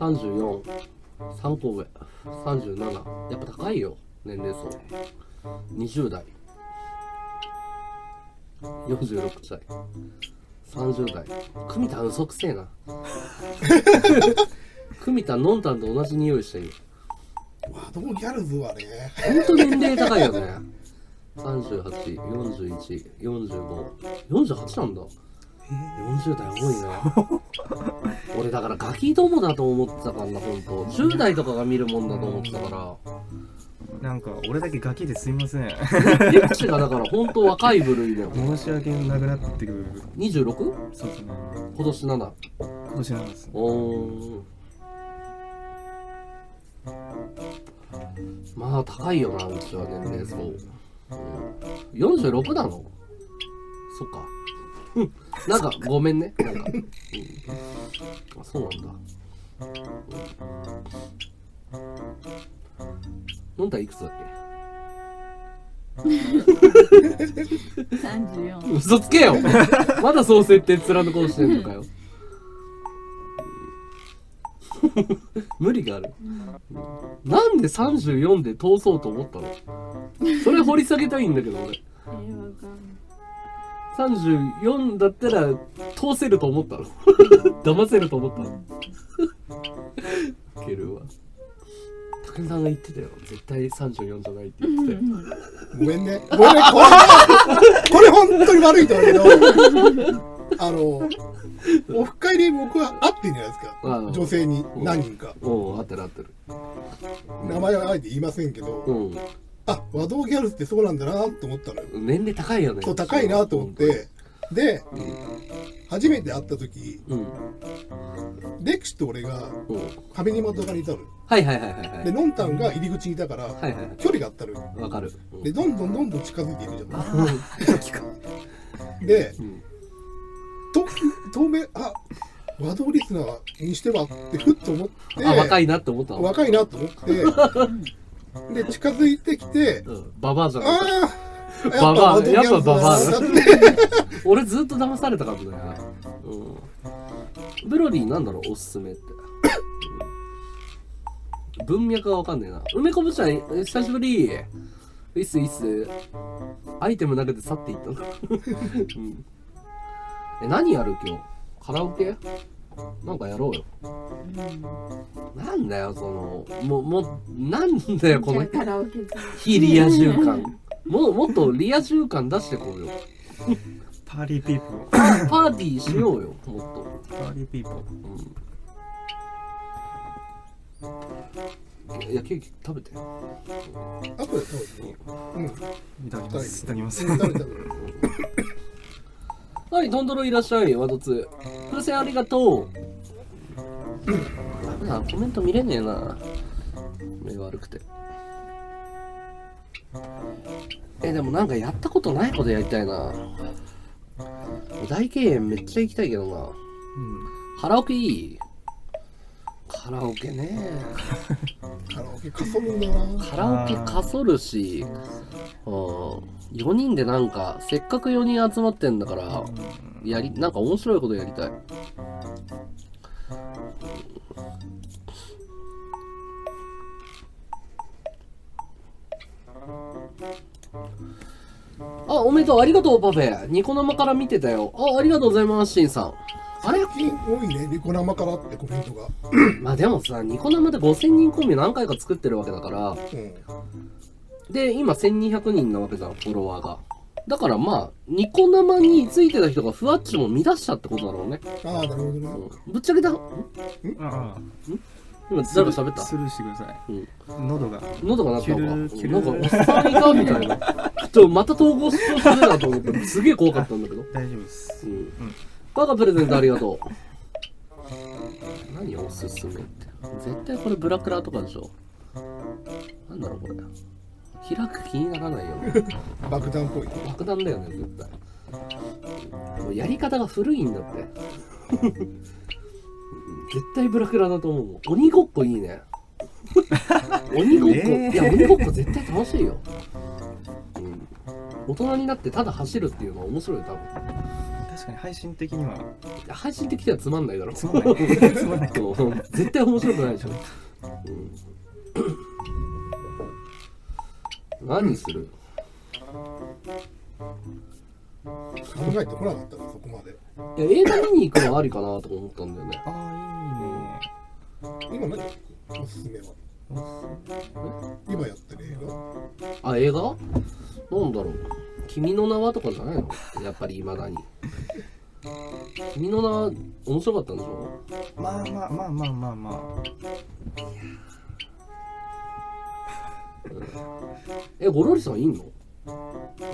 34、3個上、37。やっぱ高いよ、年齢層。20代。46歳。30代。クミタン嘘くせえな。クミタン、ノンタンと同じ匂いしてる。ワドギャルズはねほんと年齢高いよね。38、41、45、48なんだ。40代多いな。俺だからガキどもだと思ってたからな、ほんと。10代とかが見るもんだと思ってたから。なんか俺だけガキですいませんリッチがだからほんと若い部類だよ。申し訳なくなってくる 26? そうですね今年7。今年なんですおーまあ高いよな、うちは年齢層。うん46なの？そっか。うんなんかごめんね。なんか。うんあそうなんだ。うん、飲んだらいくつだっ34け嘘つけよまだそう設定貫こうしてんのかよ。無理がある。なんで34で通そうと思ったの？それ掘り下げたいんだけど俺。えー、わかんない34だったら通せると思ったの。騙せると思ったの。いけるわ。武井さんが言ってたよ。絶対34じゃないって言ってたよ。ごめんね。ごめんね。これこれ本当に悪いと思うけど。あのオフ会で僕は会ってんじゃないですか。うん女性に何人か。おってる合ってる。名前はあえて言いませんけど。うんあ和道ギャルってそうなんだなと思ったのよ。年齢高いよね。そう高いなと思って。でうん。初めて会った時うん。レクシと俺がうん。ファミリーマート側にいたのはいはいはいはいはい。でノンタンが入り口にいたからはいはい距離があったのよ。わかる。うん。でどんどんどんどん近づいていくじゃあん でうん。と透明あ和道リスナーにしてはってふっと思ってあ若いなって思ったの？若いなと思って で近づいてきてうん。ババアじゃん。ああババアやっぱババア。俺ずっと騙されたかもね。うん。ブロリーなんだろうおすすめって。うん。文脈がわかんねえな。梅こぶちゃんえ久しぶり。いっすいっす。アイテム投げて去っていったの、うん、え何やる今日？カラオケ？なんかやろうよ。なんだよそのもうもうなんだよこの非リア充感。もうもっとリア充感出してこうよ。パーリーピーポー。パーティーしようよもっと。パーリーピーポー。いやケーキ食べて。あとで食べて。うん。いただきます。いただきます。はいトンドロいらっしゃいワドツ風船ありがとう。ダメだコメント見れねえな。目悪くて。えでもなんかやったことないことやりたいな。大敬遠めっちゃ行きたいけどな。うん。カラオケいい？カラオケね。カラオケかそるな。カラオケかそるし、うん、4人でなんか、せっかく4人集まってんだから、やり、なんか面白いことやりたい。あ、おめでとう、ありがとう、パフェ。ニコ生から見てたよ。あ、ありがとうございます、シンさん。あれ？多いねニコ生からってコメントがまあでもさ、ニコ生で5000人コンビ何回か作ってるわけだから、うんで、今1200人なわけじゃん、フォロワーが。だからまあ、ニコ生についてた人がふわっちも乱したってことだろうね。ああなるほどなうんぶっちゃけだ、ん？ああ今誰か喋った？スルーしてくださいうん。喉が喉が鳴ったのか？なんか、おっさんいたみたいな。ちょ、また統合しようとしてるなと思って、すげえ怖かったんだけど。大丈夫ですうん。バカプレゼントありがとう。何おすすめって。絶対これブラクラとかでしょ。なんだろうこれ。開く気にならないよ。ね。爆弾っぽい。爆弾だよね絶対。もうやり方が古いんだって。う ん絶対ブラクラだと思うもん。鬼ごっこいいね。鬼ごっこ、え。ーいや鬼ごっこ絶対楽しいよ、うん、大人になってただ走るっていうのは面白いよ多分。確かに配信的には。配信的にはつまんないだろ。つまんない。つまんない。絶対面白くないでしょ、うん、何する考えてこなかったなそこまで。いや映画見に行くのありかなとか思ったんだよね。あ今何おすすめは。今やってる映画？あ、映画？なんだろう。君の名はとかじゃないの？やっぱり未だに。君の名は面白かったんでしょ？いいねまあまあまあまあまあ。まあえ、ゴロリさんいんの？ゴ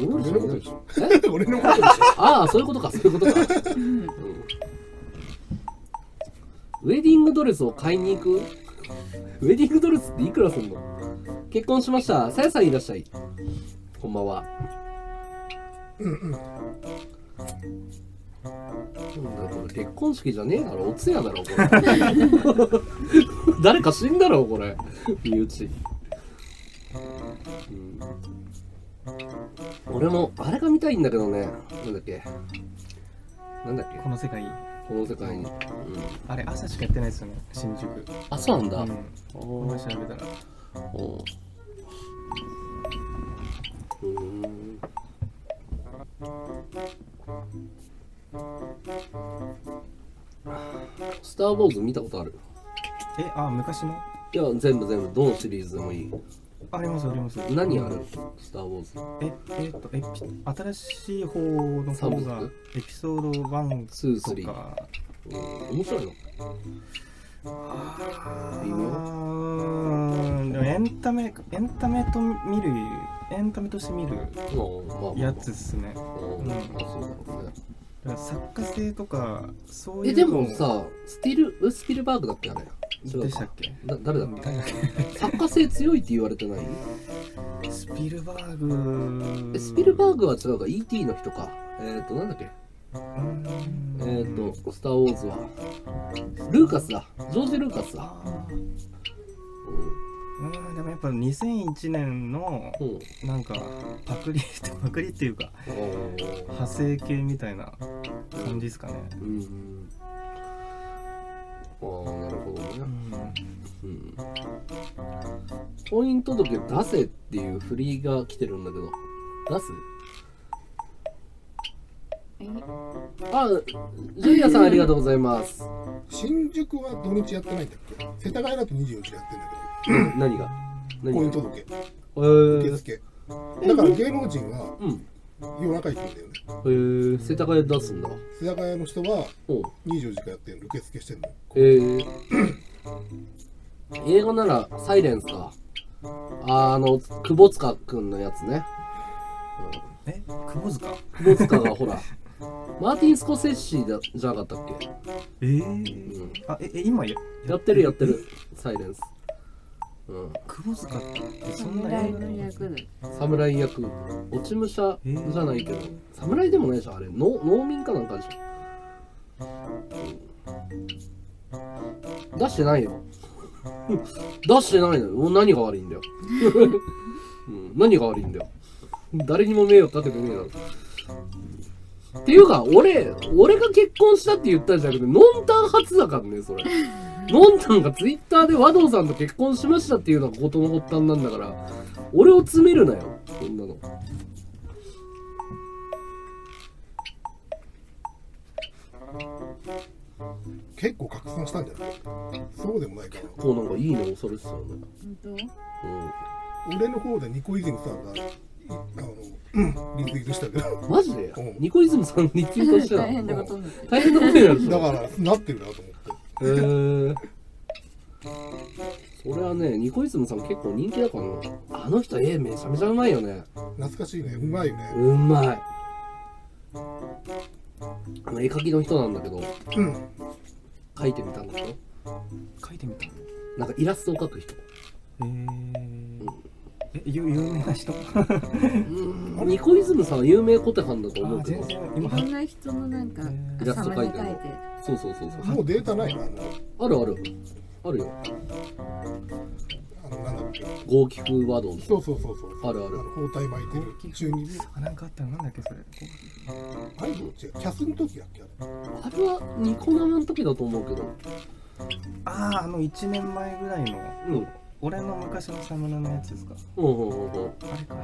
ロリさんでしょ。え 俺のことでし ああ、そういうことか、そういうことか。うん。ウェディングドレスを買いに行く？ウェディングドレスっていくらすんの？結婚しました。さやさんいらっしゃい。こんばんは。ょうんうん。なんだこれ結婚式じゃねえだろ。お通夜だろこれ。誰か死んだろこれ。身内、うん、俺もあれが見たいんだけどね。なんだっけ。なんだっけ。この世界。この世界に、うん、あれ朝しかやってないですよね。新宿。あそうなんだ、うん。おこの調べたら。おうー。んスター・ウォーズ見たことある？えあ昔の？いや全部全部。どのシリーズでもいいありますあります。何ある？スター・ウォーズ。ええっとエピ新しい方の方がエピソード1 2、3とか。うん面白いの？微妙うんでもエンタメエンタメと見るエンタメとして見るやつっすね。うん。まあそうだろうね作家性とかそういうえでもさスティルスピルバーグだっけあれ？でしたっけ？だ誰だっけ？作家性強いって言われてない？けスピルバーグ。えスピルバーグは違うか。ET の人か。えっ、ー、となんだっけ？うんえっ、ー、とスター・ウォーズは。ルーカスだ。ジョージ・ルーカスだ。あーうんでもやっぱ2001年のなんかパクリ パクリっていうか派生系みたいな感じですかね。うんああなるほどね。う、ん。うん、婚姻届出せっていう振りが来てるんだけど。出す？え？あジュリアさんありがとうございます。新宿は土日やってないんだっけ？世田谷だと24時でやってんだけど何が？婚姻届えー。受付。だから芸能人はうん。夜中行くんだよね。えー、世田谷で出すんだ。世田谷の人はおう24時間やってんの。受付してんの。えー、映画なら「サイレンスか。ああの窪塚くんのやつね。え？窪塚？窪塚がほら。マーティン・スコセッシだじゃなかったっけ、えー、あええ今や？やってるやってる。サイレンスうん。窪塚ってそんな侍の役。だ侍役。落ち武者じゃないけど、侍でもないでしょあれ。農農民かなんかでしょ、う。ん出してないよ。出してないのよ。何が悪いんだよ、うん、何が悪いんだよ。誰にも迷惑かけてねえだろっていうか俺俺が結婚したって言ったんじゃなくてノンタン初だからねそれノンタンがツイッターで和道さんと結婚しましたっていうのが事の発端なんだから俺を詰めるなよそんなの。結構拡散したんじゃない？そうでもないかなこうなんかいいね押されてたよね本俺の方でニコイズムさんがいあのうんリツイートしたけど。うんマジで？うん。ニコイズムさんリツイートしてた 大変なのことになる。大変なことになるでしょだからなってるなと思ってへー。それはねニコイズムさん結構人気だからな。あの人絵めちゃめちゃうまいよね。懐かしいね。うまいよね。うまい。あの絵描きの人なんだけどうん。描いてみたんだけど。書いてみたなんかイラストを描く人。えー、え有有名な人？う んニコイズムさんは有名コテハンだと思うあけど。全然。い今ろんな人のなんかイラスト描いてそうそうそうそうもうデータないの。あるある。あるよ。あのなんだっけ。合気風和道の。そうそうそうそう。あるある。の包帯巻いてる。中にあなんかあったのなんだっけそれ？あれどっちキャスの時だっけあれ。あれはニコ生の時だと思うけど。あああの1年前ぐらいの。うん俺の昔のサムネのやつですか？うんうんうんう。んあれか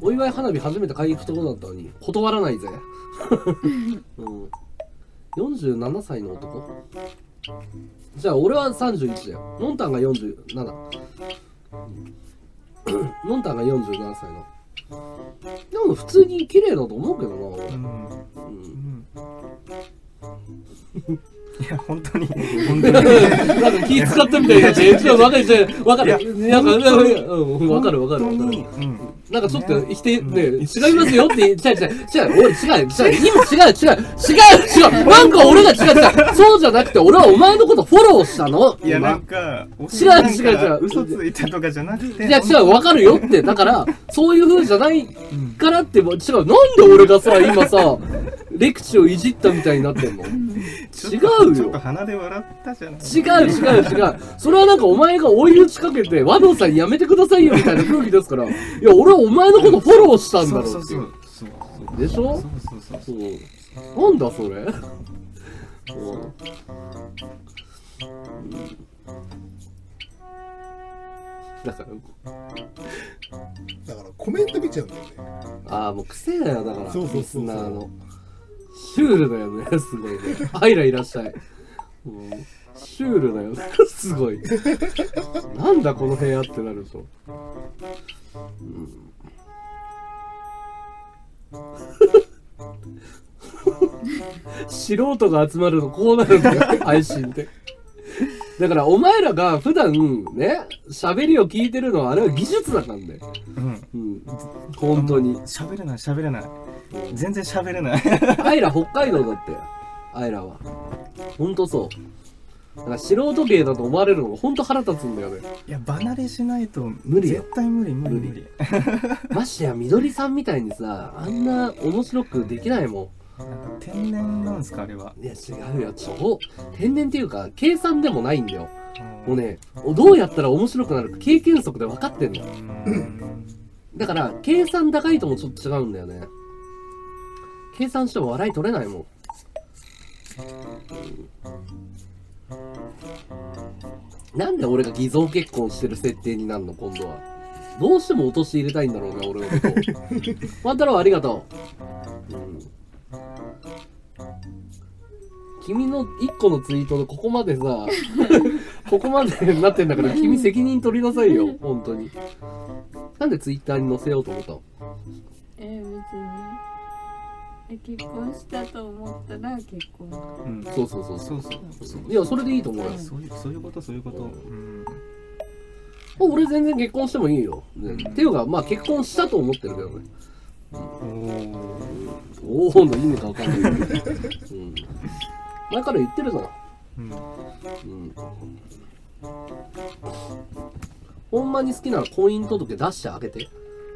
お祝い花火初めて買いに行くとこだったのに断らないぜ、うん、47歳の男？じゃあ俺は31だよ。のんたんが47、うん。のんたんが47歳の。でも普通に綺麗だと思うけどなうん。俺、うん。うんいや本当に本当になんか気使ったみたいなって、ちょっと分かる、分かる。なんか、うん、分かる分かる。なんかちょっと否定、ね、違いますよって言っちゃう、違う、違う、俺違う、違う、今違う、違う、違う、違う、なんか俺が違う、違う、そうじゃなくて、俺はお前のことフォローしたの。いやなんか違う違う違う嘘ついたとかじゃなくていや、違う、わかるよって。だから、そういう風じゃないからって、違う、なんで俺がさ、今さ、レクチをいじったみたいになってんの？違うよと。鼻で笑ったじゃない違う違う違う。それはなんかお前が追い打ちかけて、和道さんやめてくださいよみたいな空気ですから、いや、俺はお前のことフォローしたんだろそううそうっていそうう。そうでしょそうそうそうそう。なんだそれうんだから、だからコメント見ちゃうんだよねああ、もう癖だよ、だから。そうそうそうそうリスナーの。シュールだよね、すごいね。アイラいらっしゃい。うんシシュールだよ。ね すごい。なんだこの部屋ってなるでしょ、うん。素人が集まるのこうなるんだよ。配信ってだからお前らが普段ね喋りを聞いてるのはあれは技術だからね。うん。うん。本当に。喋れない喋れない。全然喋れない。アイラ北海道だって。アイラは。ほんとそう。だから素人芸だと思われるのがほんと腹立つんだよね。いや離れしないと無理よ。絶対無理無理無理。ましてやみどりさんみたいにさあんな面白くできないもなんか天然なんですかあれは。んいや違うよ。超天然っていうか計算でもないんだよ。もうねどうやったら面白くなるか経験則で分かってんのうん。だから計算高いともちょっと違うんだよね。計算しても笑い取れないもん。なんで俺が偽造結婚してる設定になるの今度は。どうしても陥れたいんだろうね俺のこと。ワン太郎ありがとう、うん君の一個のツイートでここまでさ ここまでなってんだから君責任取りなさいよ本当に。なんでツイッターに載せようと思ったの？え別に。え結婚したと思ったら結婚。うん。そうそうそう。そうそう。そういやそれでいいと思うよ。そういうそういうことそういうこと。うん。俺全然結婚してもいいよ、ね。っていうかまあ結婚したと思ってるけどねおおおの意味か分かんない、うん、前から言ってるじゃんうんうんほんまに好きなら婚姻届出してあげて。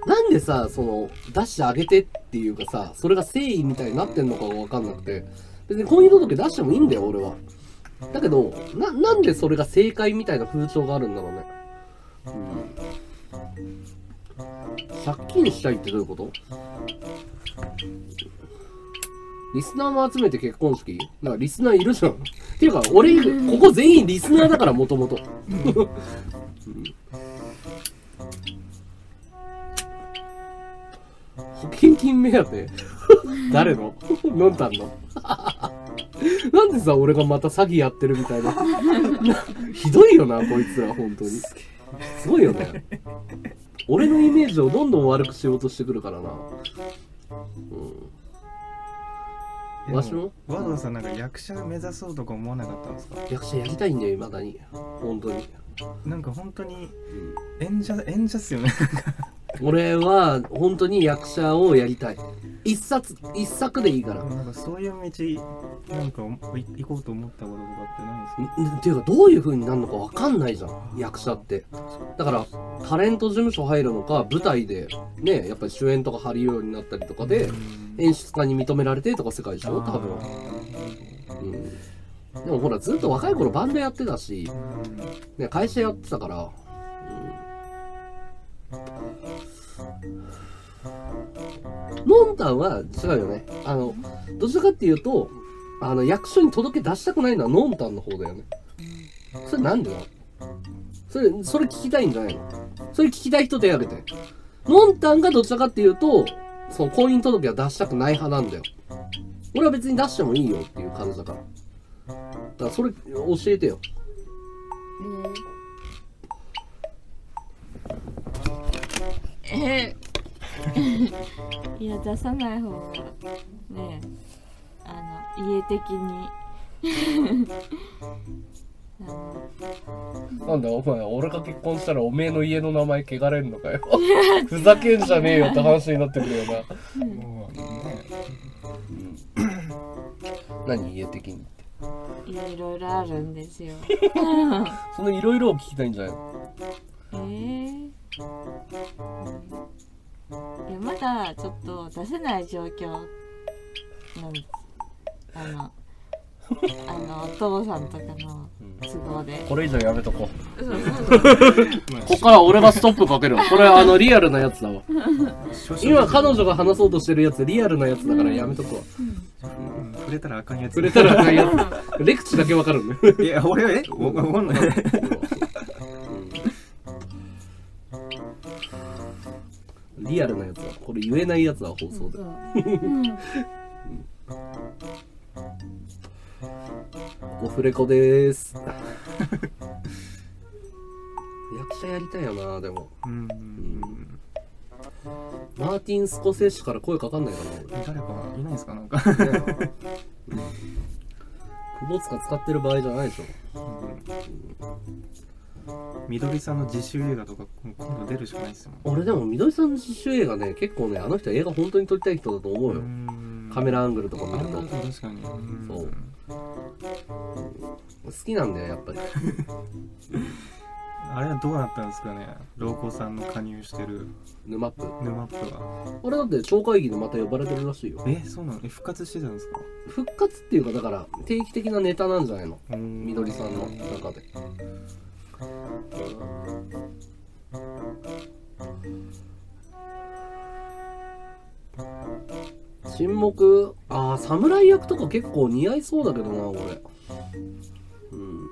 なんでさ、その、出してあげてっていうかさ、それが誠意みたいになってんのかがわかんなくて、別に婚姻届出してもいいんだよ、俺は。だけど、な、なんでそれが正解みたいな風潮があるんだろうね。うん。借金したいってどういうこと？リスナーも集めて結婚式？だかリスナーいるじゃん。っていうか、俺、ここ全員リスナーだから、もともと。保険金目当て？誰の？のんたんの？なんでさ、俺がまた詐欺やってるみたいな。ひどいよな、こいつら、本当に。すごいよね。俺のイメージをどんどん悪くしようとしてくるからな。うん。わしも？和道さんなんか役者目指そうとか思わなかったんですか？役者やりたいんだよ、未だに。本当に。なんか本当に演者演者っすよね俺は本当に役者をやりたい。一冊、一作でいいから。なんかそういう道なんかい行こうと思ったこととかってないんですか？んっていうかどういう風になるのかわかんないじゃん。役者って。だからタレント事務所入るのか舞台でねやっぱり主演とか張るようになったりとかで演出家に認められてとか世界でしょ？多分、うん、でもほらずっと若い頃バンドやってたし、ね、会社やってたから、うん、のんたんは違うよね。あのどちらかっていうとあの役所に届け出したくないのはのんたんの方だよね。それなんでなのそれそれ聞きたいんじゃないの？それ聞きたい人手挙げて。のんたんがどちらかっていうとその婚姻届は出したくない派なんだよ。俺は別に出してもいいよっていう感じだから。だからそれ教えてよ。えー。いや出さない方がねあの家的に。なんだお前俺が結婚したらおめえの家の名前汚れんのかよ。ふざけんじゃねえよって話になってくるよな。もうね何家的に？っていやいろいろあるんですよ。そのいろいろを聞きたいんじゃないの？えーいやまだちょっと出せない状況なんです。あのあのお父さんとかの都合で、これ以上やめとこう。そうそうここから俺がストップかけるわ。これあのリアルなやつだわ。今彼女が話そうとしてるやつリアルなやつだからやめとくわうん触れたらあかんやつ。触れたらあかんやつ。レクチだけわかるね。いや俺はえわわかんない リアルなやつだこれ言えないやつは放送でうん。オフレコでーす。役者やりたいよなでも。うん。マーティン・スコセッシから声かかんないかな誰かいないですかなんか。うん。久保塚使ってる場合じゃないでしょみどりさんの自主映画とか今度出るしかないですもん俺でもみどりさんの自主映画ね結構ねあの人映画本当に撮りたい人だと思うよ。カメララアングルとか見ると。確かに。うん。そう。好きなんだよやっぱり。あれはどうなったんですかね老子さんの加入してる。沼っぷ。ヌマップは俺だって超会議でまた呼ばれてるらしいよ。えそうなの？え復活してたんですか？復活っていうかだから定期的なネタなんじゃないの？みみどりさんの中で沈黙？ああ侍役とか結構似合いそうだけどな俺うん。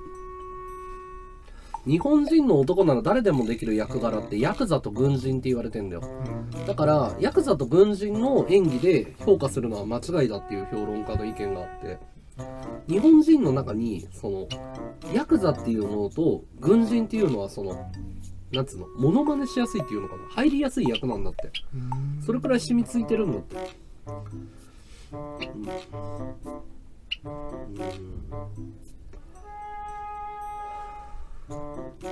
日本人の男なら誰でもできる役柄ってヤクザと軍人って言われてんだよ。だからヤクザと軍人の演技で評価するのは間違いだっていう評論家の意見があって日本人の中にそのヤクザっていうものと軍人っていうのはそのなんつうのモノマネしやすいっていうのかな。入りやすい役なんだって。それくらい染みついてるんだって。うん。うん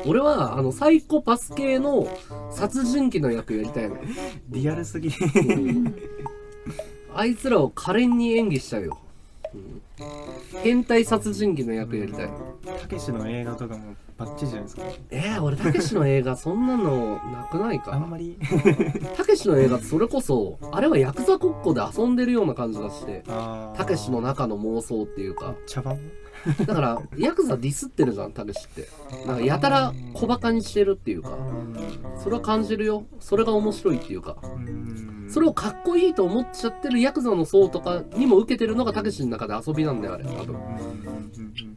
俺はあのサイコパス系の殺人鬼の役やりたいの。よリアルすぎ。あいつらを可憐に演技しちゃうよ、うん変態殺人鬼の役やりたい。たけしの映画とかもバッチリじゃないですか。えー、俺たけしの映画そんなのなくないか？あんまり。たけしの映画ってそれこそあれはヤクザごっこで遊んでるような感じがして。あたけしの中の妄想っていうか。茶番？だからヤクザディスってるじゃんたけしって。なんかやたら小バカにしてるっていうか。それは感じるよ。それが面白いっていうか。うんそれをかっこいいと思っちゃってるヤクザの層とかにも受けてるのがたけしの中で遊びなんだよあれ。多分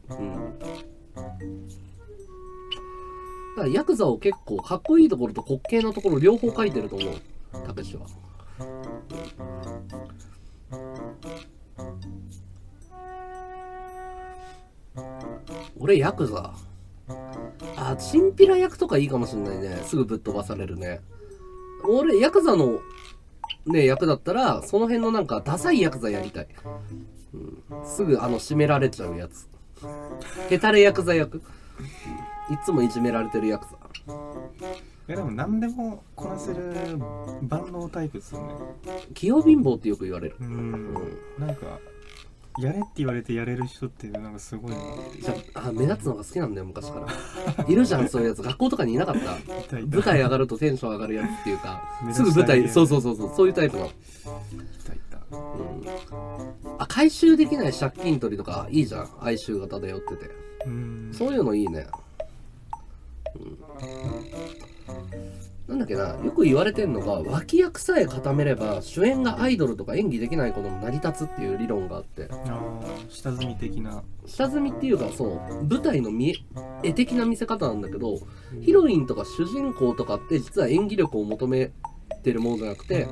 うん。だからヤクザを結構かっこいいところと滑稽なところ両方書いてると思うたけしは。俺ヤクザ。あチンピラ役とかいいかもしんないね。すぐぶっ飛ばされるね。俺ヤクザのね役だったらその辺のなんかダサいヤクザやりたい、うん、すぐあの締められちゃうやつ。ヘタレヤクザ役。いつもいじめられてるヤクザいやでも何でもこなせる万能タイプですよね。器用貧乏ってよく言われる。うん。なんかやれって言われてやれる人ってなんかすごい。なじゃあ目立つのが好きなんだよ昔から。いるじゃんそういうやつ。学校とかにいなかった。舞台上がるとテンション上がるやつっていうか目すぐ舞台そうそうそうそうそういうタイプの、いたい。たうん、あ回収できない借金取りとかいいじゃん。哀愁が漂ってて。うん。そういうのいいね。うん。なんだっけな、よく言われてんのが、脇役さえ固めれば、主演がアイドルとか演技できないことも成り立つっていう理論があって、下積み的な。下積みっていうか、そう、舞台の見え、絵的な見せ方なんだけど、ヒロインとか主人公とかって実は演技力を求めてるものじゃなくて、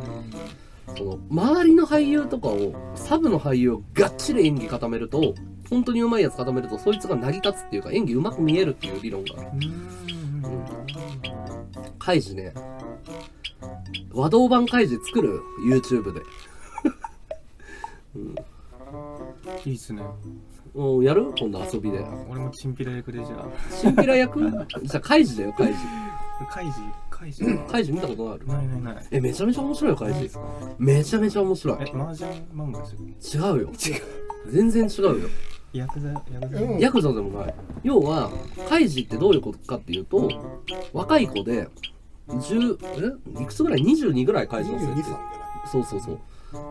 その周りの俳優とかをサブの俳優をがっちり演技固めると本当に上手いやつ固めるとそいつが成り立つっていうか演技うまく見えるっていう理論がある。うんカイジね。和道版カイジ作る？YouTube で。いいっすね。うんやる？今度遊びで。俺もチンピラ役でじゃあ。チンピラ役？じゃあカイジだよカイジカイジカイジカイジ見たことあるないないない。えめちゃめちゃ面白いよカイジないですか？めちゃめちゃ面白い。え麻雀漫画ですよ。違うよ。全然違うよ。ヤクザヤクザ。うん。ヤクザでもない。要はカイジってどういうことかっていうと若い子で10え？いくつぐらい？22ぐらいカイジの設22定歳じゃそうそうそう。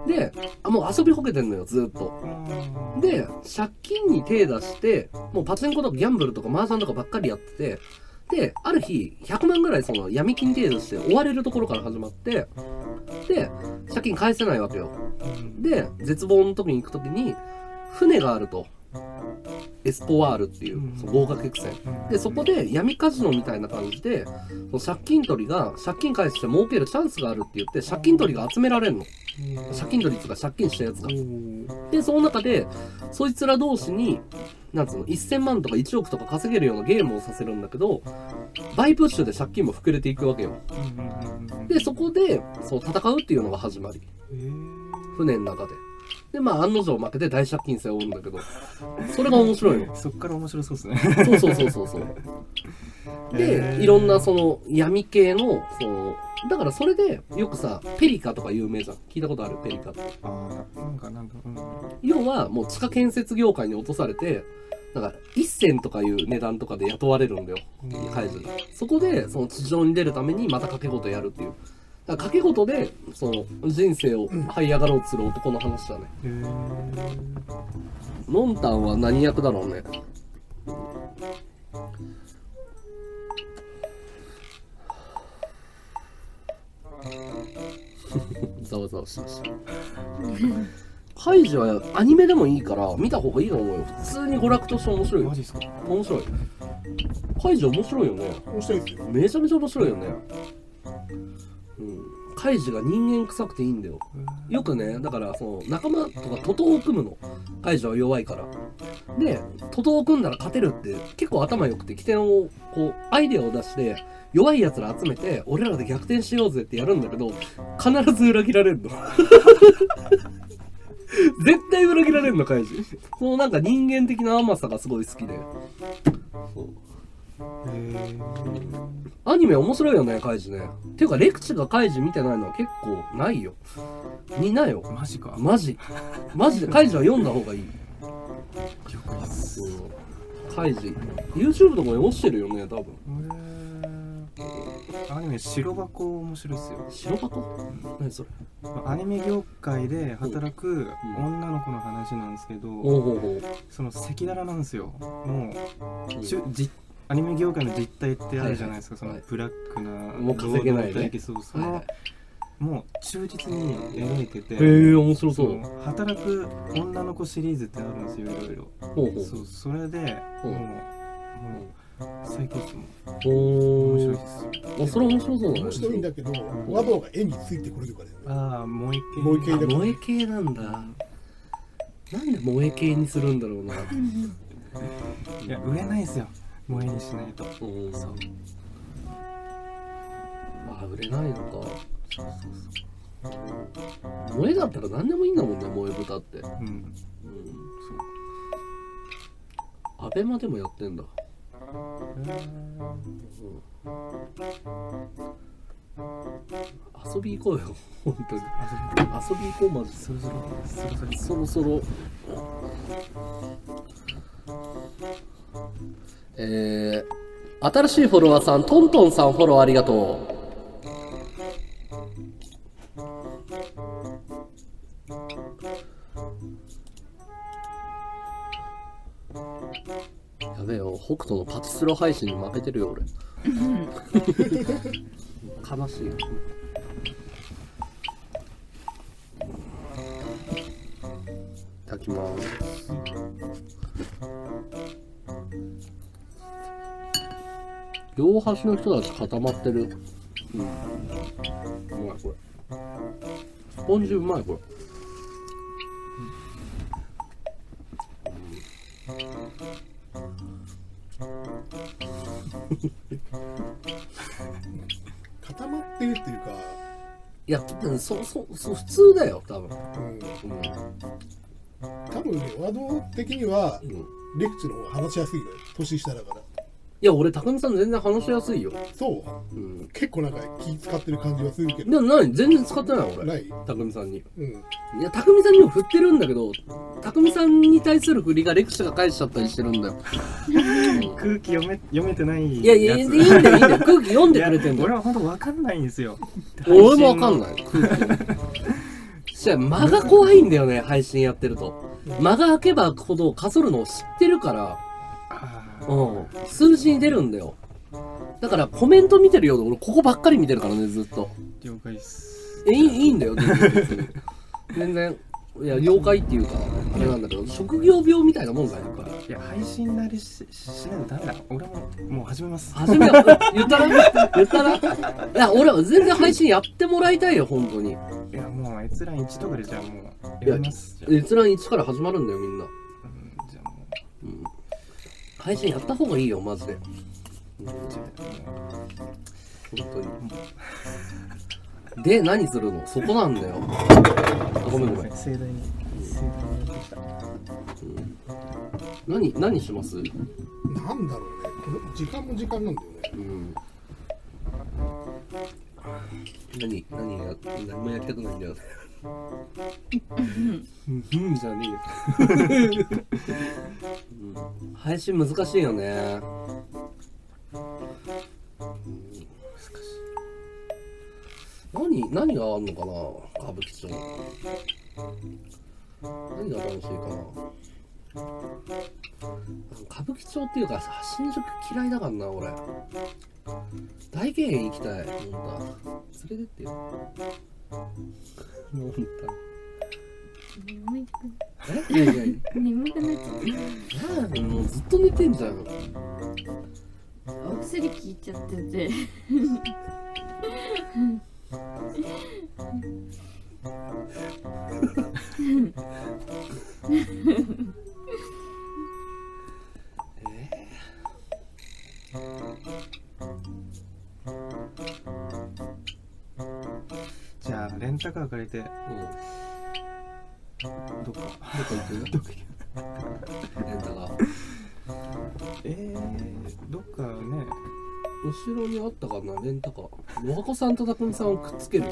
であもう遊びほけてんのよずっと。うん。で借金に手出してもうパチンコとかギャンブルとかマージャンとかばっかりやっててである日100万ぐらいその闇金手出して追われるところから始まってで借金返せないわけよ。で絶望の時に行く時に船があるとエスポワールっていううん。そ華客船でそこで闇カジノみたいな感じでその借金取りが借金返して儲けるチャンスがあるって言って借金取りが集められるの。借金取りとか借金したやつが。で、その中で、そいつら同士に、なんつうの、1000万とか1億とか稼げるようなゲームをさせるんだけど、バイプッシュで借金も膨れていくわけよ。で、そこで、そう、戦うっていうのが始まり。えー。船の中で。で、まあ、案の定負けて大借金背負うんだけど、それが面白いの。そっから面白そうですね。そうそうそうそうそう。で、いろんなその闇系の、その、だからそれで、よくさ、ペリカとか有名じゃん。聞いたことある？ペリカって。ああ、なんかなんだ、うん。要は、もう地下建設業界に落とされて、なんか、一銭とかいう値段とかで雇われるんだよ。カイジが。そこで、その地上に出るためにまた掛け事やるっていう。掛け事で、その、人生を這い上がろうとする男の話だね。へーノンタンは何役だろうね？ざわざわしてました。カイジはアニメでもいいから見た方がいいと思うよ。普通に娯楽として面白いよマ。ジっすか？面白い。カイジ面白いよね。面白いですよめちゃめちゃ面白いよね。うん。カイジが人間臭くていいんだよ。よくね、だからその仲間とか徒党を組むの。カイジは弱いから。で、徒党を組んだら勝てるって結構頭良くて起点をこうアイデアを出して弱い奴ら集めて俺らで逆転しようぜってやるんだけど必ず裏切られんの。絶対裏切られんの、カイジ。そのなんか人間的な甘さがすごい好きで。そうへアニメ面白いよね、カイジね。ていうか、レクチがカイジ見てないのは結構ないよ。見なよー。マジかマジ。マジで、カイジは読んだ方がいい。カイジ。YouTube とかに落ちてるよね、多分。アニメ白箱面白いっすよ白箱？何それ？アニメ業界で働く女の子の話なんですけど、ほうほうほう。その赤裸々なんですよもうんう、ちゅじアニメ業界の実態ってあるじゃないですか、はいはい。そのブラックなもう稼げないね。そうその、はいもう忠実に描いてて。へえ、面白そ。そうう働く女の子シリーズってあるんですよいろいろ。ほうほう。そうそれでう。んもうもう最高っすも面白いです。よあ、それ面白そうだね。面白いんだけど和道が絵についてこれるからね。ああ萌え系。あ、萌え系で萌え系なんだ。なんで萌え系？にするんだろうな。いや売れないですよ萌えにしないとうん。そうあ、売れないのか。萌えだったら何でもいいんだもんね、萌え豚って。うんうん。アベマでもやってんだ。遊び行こうよ、本当に。遊び行こう、マジで。そろそろそろそろそろそろ。えー、新しいフォロワーさん、トントンさんフォローありがとう。やべえよ、北斗のパチスロ配信に負けてるよ、俺。悲しいよ。いただきます。両端の人たち固まってる。うん。うまい、これ。スポンジうまい、これ。固まってるっていうか、いや、うんそう、そう、そう、普通だよ、多分。うん、う多分ね和道的にはん。うん。レクチの方が話しやすいよ年下だからいや、俺、匠さん全然話しやすいよ。そう？うん。結構なんか気使ってる感じはするけどでも何全然使ってない俺。ない匠さんに。うんいや、匠さんにも振ってるんだけど、匠さんに対する振りがレクチが返しちゃったりしてるんだよ。空気読め読めてないいやいや、いいんだよ、いいんだよ。空気読んでくれてんだよ。いや俺は本当わかんないんですよ俺もわかんいない。空気。じゃあ、間が怖いんだよね、配信やってると。間が空けばほどかそるのを知ってるから、あうん。数字に出るんだよ。だから、コメント見てるようで、俺ここばっかり見てるからね、ずっと。ー了解ですえ、いいいいんだよ、全然別に。全然。いや、了解っていうか、あれなんだけど職業病みたいなもんがいるからいや配信慣れししないとダメだ俺ももう始めます初めは言ったら？言ったら？いや俺は全然配信やってもらいたいよ本当にいやもう閲覧1とかでじゃあもうやります閲覧1から始まるんだよみんな配信やった方がいいよマジで本当にで何するの？そこなんだよ。ごめんごめん。盛大に盛大にやってきた何何します？なんだろうね。この時間も時間なんだよね。うん。何何や何もやりたくないんだよ。ねうん。うん。じゃねえよ、う ん配信難しいよね。何何があんのかな歌舞伎町。何が楽しいかな。歌舞伎町っていうかさ新宿嫌いだからな俺。大敬遠行きたい。本当は連れてってよ。本眠いえいやいや眠くなっちゃっやなんもうずっと寝てんじゃんお薬効いちゃっててじゃあレンタカー借りてうんどっかどこ行く？どこ行く？レンタカー。えー、どっかね後ろにあったかなレンタカー。ロハコさんと匠さんをくっつける。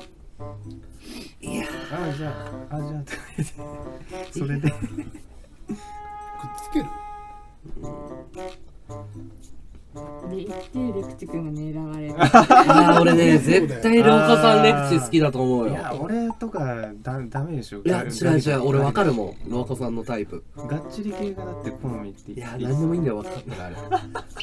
いやあじゃああじゃあそれでくっつけるで言ってレクチ君が狙われる。あー俺ね 絶対ロハコさんレクチ好きだと思うよ。いや俺とかだダメでしょ。いや違う違う俺わかるもん。ロハコさんのタイプ。がっちり系がだって好みって。いや何でもいいんだよ若かったら。あれ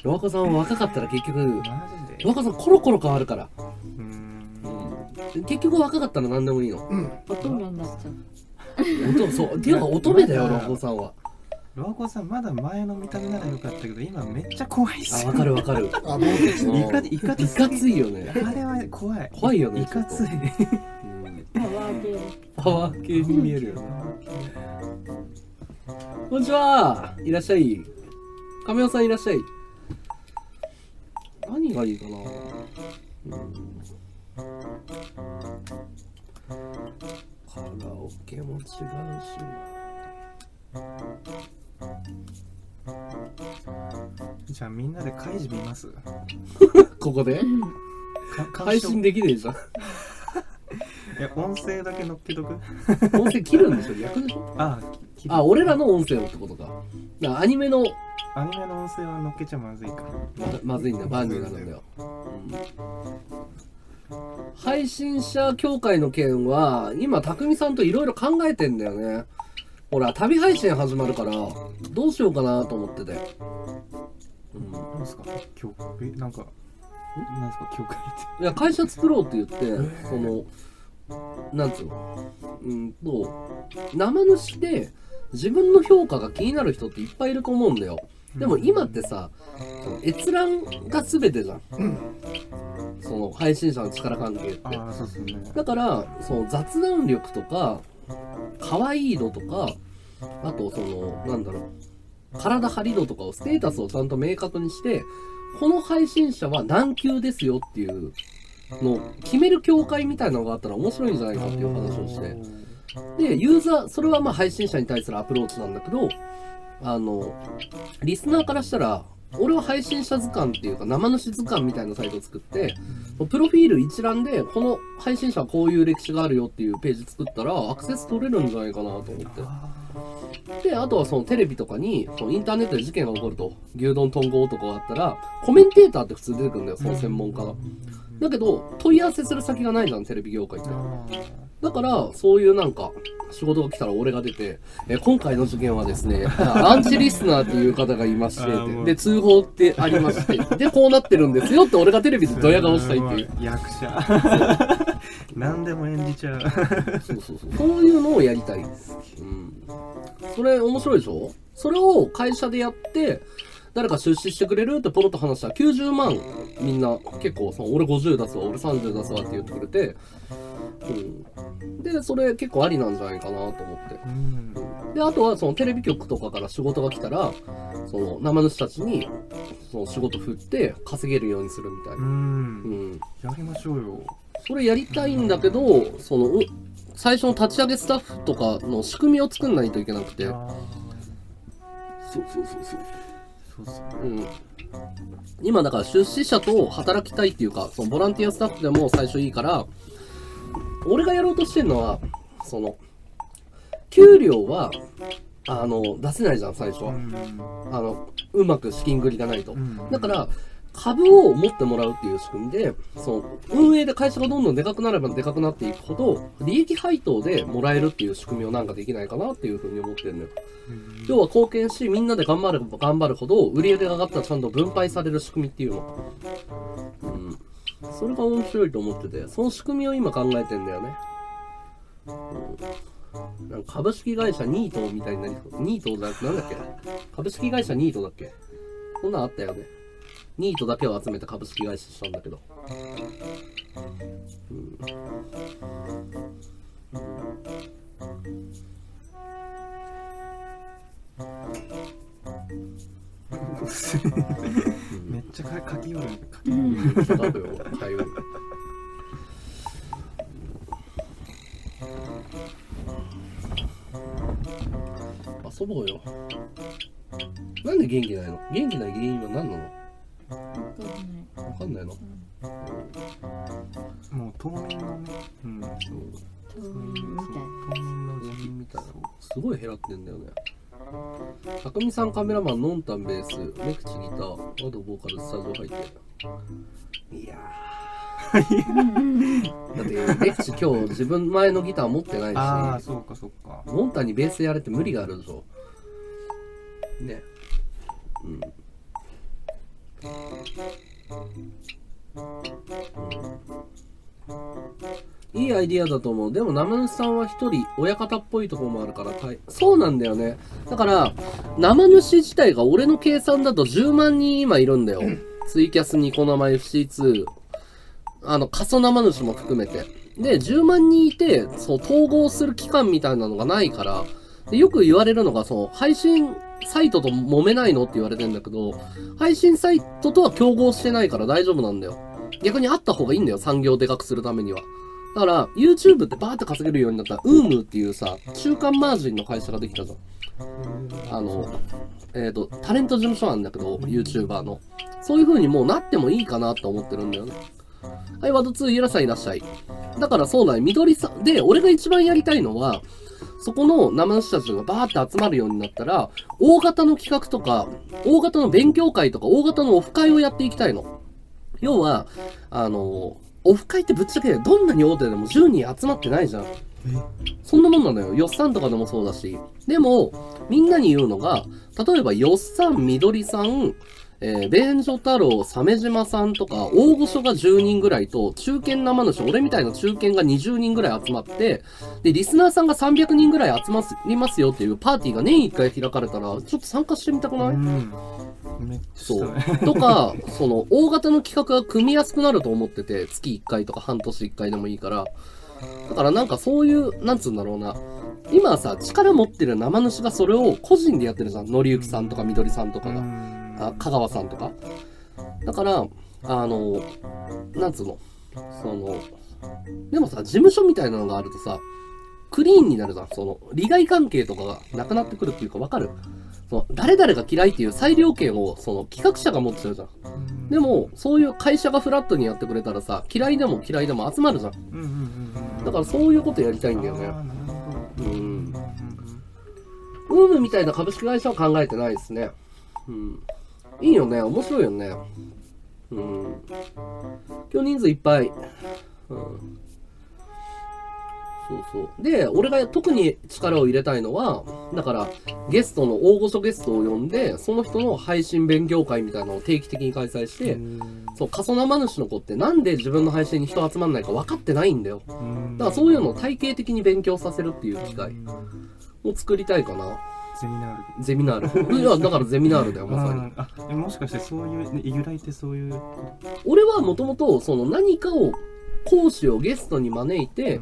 ロハコさんは若かったら結局。マジで？ロハコさんコロコロ変わるから。うーん。結局若かったら何でもいいの。うん。乙女になっちゃう。乙そう。っていうか乙女だよロハコさんはロアコさんまだ前の見た目ならよかったけど今めっちゃ怖いっす。よあわかるわかる。あもう一つうんいかいかついかついよね。あれは怖い。怖いよねいかついうんパワー系。パワー系に見えるよね。こんにちは。いらっしゃい。亀尾さんいらっしゃい。何？がいいかな。うん。カラオケも違うしじゃあみんなで開示見ます？ここで？か配信できねえじゃん。いや音声だけ乗っけとく。音声切るんでしょ逆でしょ？あきあ俺らの音声をってことか。だからアニメの。アニメの音声は乗っけちゃまずいか。らままずいんだよ。バンになるんだよ、配信者協会の件は今匠さんといろいろ考えてんだよね。ほら旅配信始まるからどうしようかなと思ってて、うん、なんですか？教えなんかなんですか？教会って。いや会社作ろうって言ってそのなんつうの？うんと生主で自分の評価が気になる人っていっぱいいると思うんだよ。でも今ってさその閲覧が全てじゃん。その配信者の力関係って。ね。だからその雑談力とか可愛い度とかあとそのなんだろう体張り度とかをステータスをちゃんと明確にしてこの配信者は何級ですよっていうのを決める協会みたいなのがあったら面白いんじゃないかっていう話をして。でユーザーそれはまあ配信者に対するアプローチなんだけどあのリスナーからしたら俺は配信者図鑑っていうか生主図鑑みたいなサイトを作ってプロフィール一覧でこの配信者はこういう歴史があるよっていうページ作ったらアクセス取れるんじゃないかなと思ってであとはそのテレビとかにそのインターネットで事件が起こると牛丼とんご男があったらコメンテーターって普通出てくるんだよその専門家が。だけど問い合わせする先がないじゃんテレビ業界って。だからそういうなんか仕事が来たら俺が出て、え今回の事件はですね アンチリスナーっていう方がいましてで通報ってありましてでこうなってるんですよって俺がテレビでドヤ顔したいっていう。役者 何でも演じちゃう。そうそうそう。そういうのをやりたい。うん。それ面白いでしょ？それを会社でやって、誰か出資してくれるってポロッと話したら90万みんな結構そう俺50出すわ俺30出すわって言ってくれて、うん、でそれ結構ありなんじゃないかなと思って。うん。であとはそのテレビ局とかから仕事が来たらその生主たちにその仕事振って稼げるようにするみたいうな、ん。うん、やりましょうよそれやりたいんだけどそのう最初の立ち上げスタッフとかの仕組みを作んないといけなくて。あそうそうそうそう。ーそううん。今だから出資者と働きたいっていうかそのボランティアスタッフでも最初いいから俺がやろうとしてるのはその給料はあの出せないじゃん最初は。うん。あのうまく資金繰りがないと。うん。だから株を持ってもらうっていう仕組みでその運営で会社がどんどんでかくなればでかくなっていくほど利益配当でもらえるっていう仕組みをなんかできないかなっていうふうに思ってるのよ。うん。要は貢献しみんなで頑張れば頑張るほど売り上げが上がったらちゃんと分配される仕組みっていうの。うん。それが面白いと思っててその仕組みを今考えてんだよね、うん、なんか株式会社ニートみたいになりそう。ニートじゃなくてなんだっけ？株式会社ニートだっけ？そんなんあったよねニートだけを集めて株式会社したんだけど。めっちゃか書きよる書きよるだよ頼り遊ぼうよ。なんで元気ないの？元気ない原因は何なの？わかんない。のもう冬眠の？ねうん。そう冬眠みたい冬眠の原時期因みたいなすごい減らってんだよね。匠さんカメラマンノンタンベースメクチギター。アドボーカルスタジオ入っていやー。だってメクチ今日自分前のギター持ってないし。ああそうかそうか。モンタンにベースやれって無理があるでしょ。ね。うん。いいアイディアだと思う。でも、生主さんは一人、親方っぽいところもあるから、そうなんだよね。だから、生主自体が俺の計算だと10万人今いるんだよ。ツイキャス、ニコ生、FC2、あの、過疎生主も含めて。で、10万人いて、そう、統合する期間みたいなのがないから、でよく言われるのが、その、配信サイトと揉めないのって言われてんだけど、配信サイトとは競合してないから大丈夫なんだよ。逆にあった方がいいんだよ、産業をでかくするためには。だから、YouTube ってバーって稼げるようになったら、ウームっていうさ、中間マージンの会社ができたじゃん。あの、えっ、と、タレント事務所なんだけど、YouTuber の。そういう風にもうなってもいいかなと思ってるんだよね。はい、ワード2、ゆらさんいらっしゃい。だからそうだね、緑さん。で、俺が一番やりたいのは、そこの生主たちがバーって集まるようになったら、大型の企画とか、大型の勉強会とか、大型のオフ会をやっていきたいの。要は、あの、オフ会ってぶっちゃけどんなに大手でも10人集まってないじゃん。そんなもんなのよ。よっさんとかでもそうだし。でも、みんなに言うのが、例えばよっさん、みどりさん、えー、便所太郎、鮫島さんとか、大御所が10人ぐらいと、中堅生主、俺みたいな中堅が20人ぐらい集まって、で、リスナーさんが300人ぐらい集まりますよっていうパーティーが年1回開かれたら、ちょっと参加してみたくない、そう。とか、その、大型の企画が組みやすくなると思ってて、月1回とか半年1回でもいいから。だからなんかそういう、なんつうんだろうな。今はさ、力持ってる生主がそれを個人でやってるじゃん。のりゆきさんとかみどりさんとかが。あ香川さんとか？だから、あの、なんつうの？その、でもさ、事務所みたいなのがあるとさ、クリーンになるじゃん。その、利害関係とかがなくなってくるっていうかわかる？その誰々が嫌いっていう裁量権をその企画者が持ってるじゃん。でも、そういう会社がフラットにやってくれたらさ、嫌いでも嫌いでも集まるじゃん。だからそういうことやりたいんだよね。うんウームみたいな株式会社は考えてないですね。うん。いいよね。面白いよね。うん。今日人数いっぱい。うん。そうそう。で、俺が特に力を入れたいのは、だから、ゲストの、大御所ゲストを呼んで、その人の配信勉強会みたいなのを定期的に開催して、そう、過疎生主の子ってなんで自分の配信に人集まんないか分かってないんだよ。だからそういうのを体系的に勉強させるっていう機会を作りたいかな。ゼミナール。ゼミナール。いや、だからゼミナールだよ、まさに。ああえもしかしてそういう、ね、由来ってそういう。俺はもともと、その何かを、講師をゲストに招いて、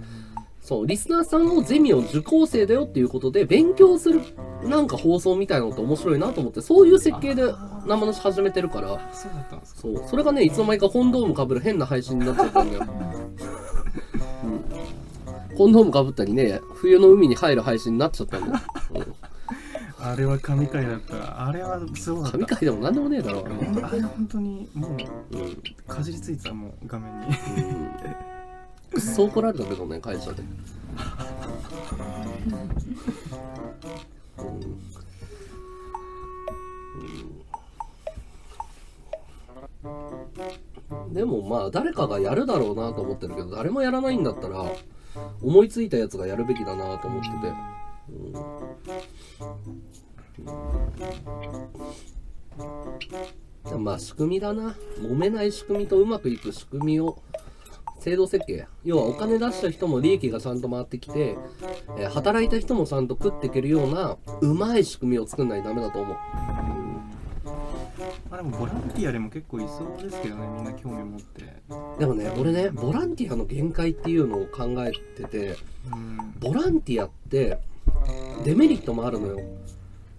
そう、リスナーさんをゼミを受講生だよっていうことで、勉強する、なんか放送みたいなのって面白いなと思って、そういう設計で生主始めてるから、そうだったんですか。そう、それがね、いつの間にかコンドームかぶる変な配信になっちゃったんだよ。うん、コンドームかぶったりね、冬の海に入る配信になっちゃったんだよ。うんあれは神回だった。あれはすごかった。神回でもなんでもねえだろ。あれ本当にもううんかじりついてたもう画面に。くっそ怒られたけどね、会社で。うん。でもまあ誰かがやるだろうなと思ってるけど誰もやらないんだったら思いついたやつがやるべきだなと思ってて、うんまあ仕組みだな。揉めない仕組みとうまくいく仕組みを制度設計。要はお金出した人も利益がちゃんと回ってきて、えー働いた人もちゃんと食っていけるようなうまい仕組みを作んないとダメだと思う。あでもボランティアでも結構いそうですけどね。みんな興味持って。でもね俺ねボランティアの限界っていうのを考えててうん。ボランティアってデメリットもあるのよ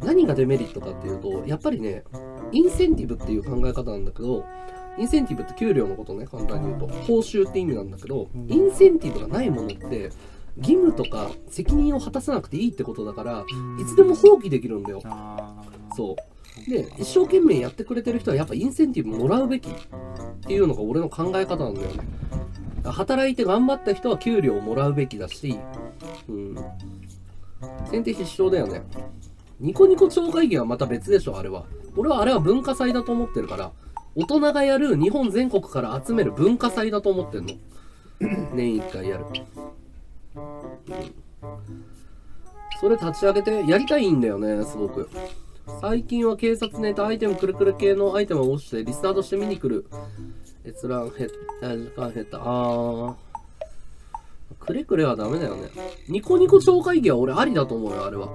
何がデメリットかっていうとやっぱりねインセンティブっていう考え方なんだけどインセンティブって給料のことね簡単に言うと。報酬って意味なんだけどうん。インセンティブがないものって義務とか責任を果たさなくていいってことだからいつでも放棄できるんだよ。そう。で一生懸命やってくれてる人はやっぱインセンティブもらうべきっていうのが俺の考え方なんだよね。働いて頑張った人は給料をもらうべきだしうん。先手必勝だよねニコニコ超会議はまた別でしょあれは。俺はあれは文化祭だと思ってるから。大人がやる日本全国から集める文化祭だと思ってんの。年1回やる、うん。それ立ち上げてやりたいんだよねすごく。最近は警察ネタアイテムくるくる系のアイテムを押してリスタートして見に来る。閲覧減った時間減った。あー。くれくれはダメだよね。ニコニコ超会議は俺ありだと思うよあれは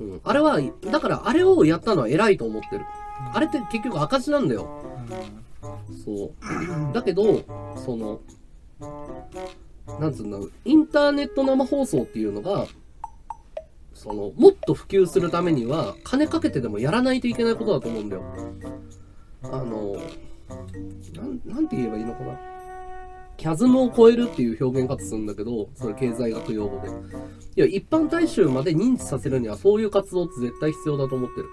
うん。あれはだからあれをやったのは偉いと思ってる。あれって結局赤字なんだよ。そう。だけどそのなんつうんだろう。インターネット生放送っていうのがそのもっと普及するためには金かけてでもやらないといけないことだと思うんだよ。あのなんて言えばいいのかなキャズムを超えるっていう表現活するんだけどそれ経済学用語で。いや一般大衆まで認知させるにはそういう活動って絶対必要だと思ってる。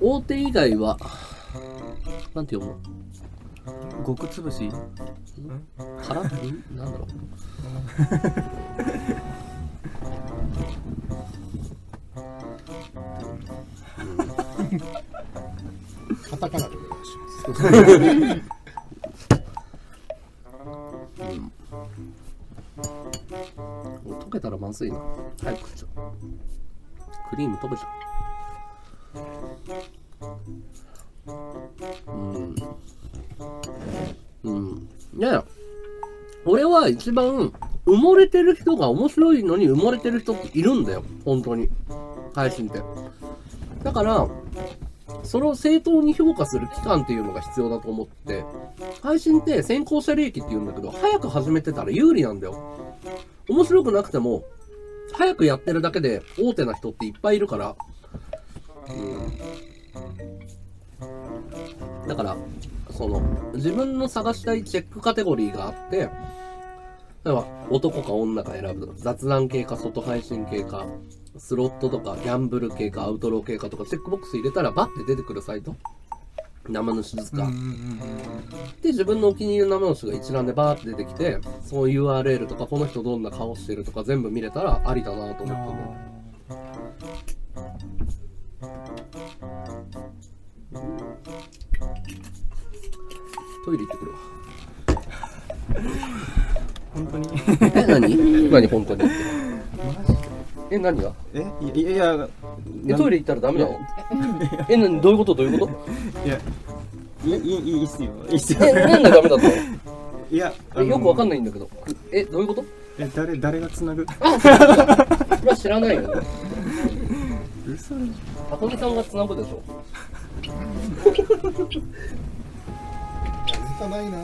大手以外はなんて読む？極つぶし？からんなんだろう？カタカナでお願いします。まずいな。早く食っちゃう。クリーム溶けちゃううん。うん。いや俺は一番埋もれてる人が面白いのに埋もれてる人っているんだよ。本当に。配信って。だからそれを正当に評価する期間っていうのが必要だと思って配信って先行者利益って言うんだけど早く始めてたら有利なんだよ。面白くなくても早くやってるだけで大手な人っていっぱいいるから、うん、だからその自分の探したいチェックカテゴリーがあって例えば男か女か選ぶとか雑談系か外配信系かスロットとかギャンブル系かアウトロー系かとかチェックボックス入れたらバッて出てくるサイト。生主図鑑、で自分のお気に入りの生主が一覧でバーって出てきてその URL とかこの人どんな顔してるとか全部見れたらありだなと思って。ねトイレ行ってくるわ。本当に。え何？何本当に？え何が？えいやいやえトイレ行ったらダメなの？え何どういうこと？どういうこと？いやいいいいいいっすよ。いいっすよ。えなんでダメだったのいやえよくわかんないんだけど。えどういうこと？え誰誰がつなぐそれは知らないよね。嘘。箱根さんがつなぐでしょネタないな。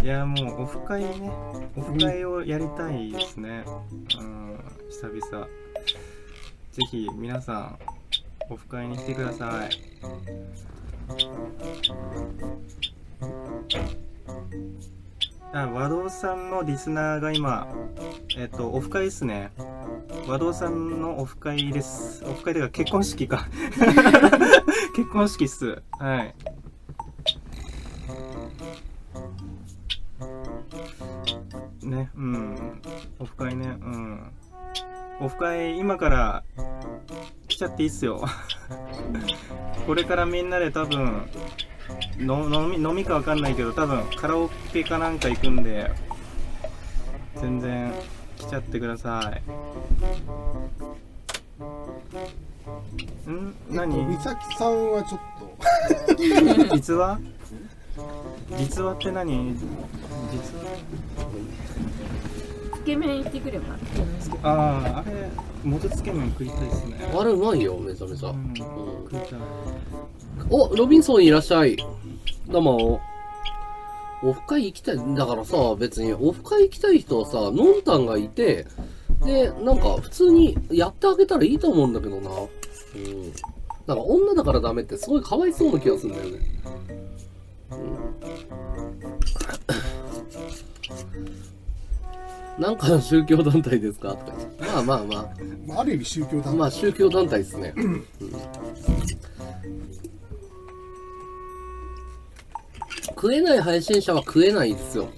いやもうオフ会ね。オフ会をやりたいですね。うん久々。ぜひ皆さんオフ会に来てください。あ和道さんのリスナーが今えっとオフ会ですね。和道さんのオフ会です。オフ会では結婚式か。結婚式っす。はいね、うん。オフ会ね、うん。オフ会、今から来ちゃっていいっすよ。これからみんなで多分、の飲み飲みかわかんないけど、多分カラオケかなんか行くんで、全然来ちゃってください。ん？えっと何美咲さんはちょっと実話 実話って何？実話つけ麺行ってくれば？ああ、あれ、元つけ麺食いたいですね。あれうまいよめちゃめちゃ、うん、うん。食いたい。おロビンソンいらっしゃい。どうも。オフ会行きたいだからさ別にオフ会行きたい人はさのんたんがいてでなんか普通にやってあげたらいいと思うんだけどな。うん。なんか女だからダメってすごいかわいそうな気がするんだよねなんかの宗教団体ですか？とかまあまあまあまあ、ある意味宗教団体、まあ宗教団体ですね。うん食えない配信者は食えないですよ。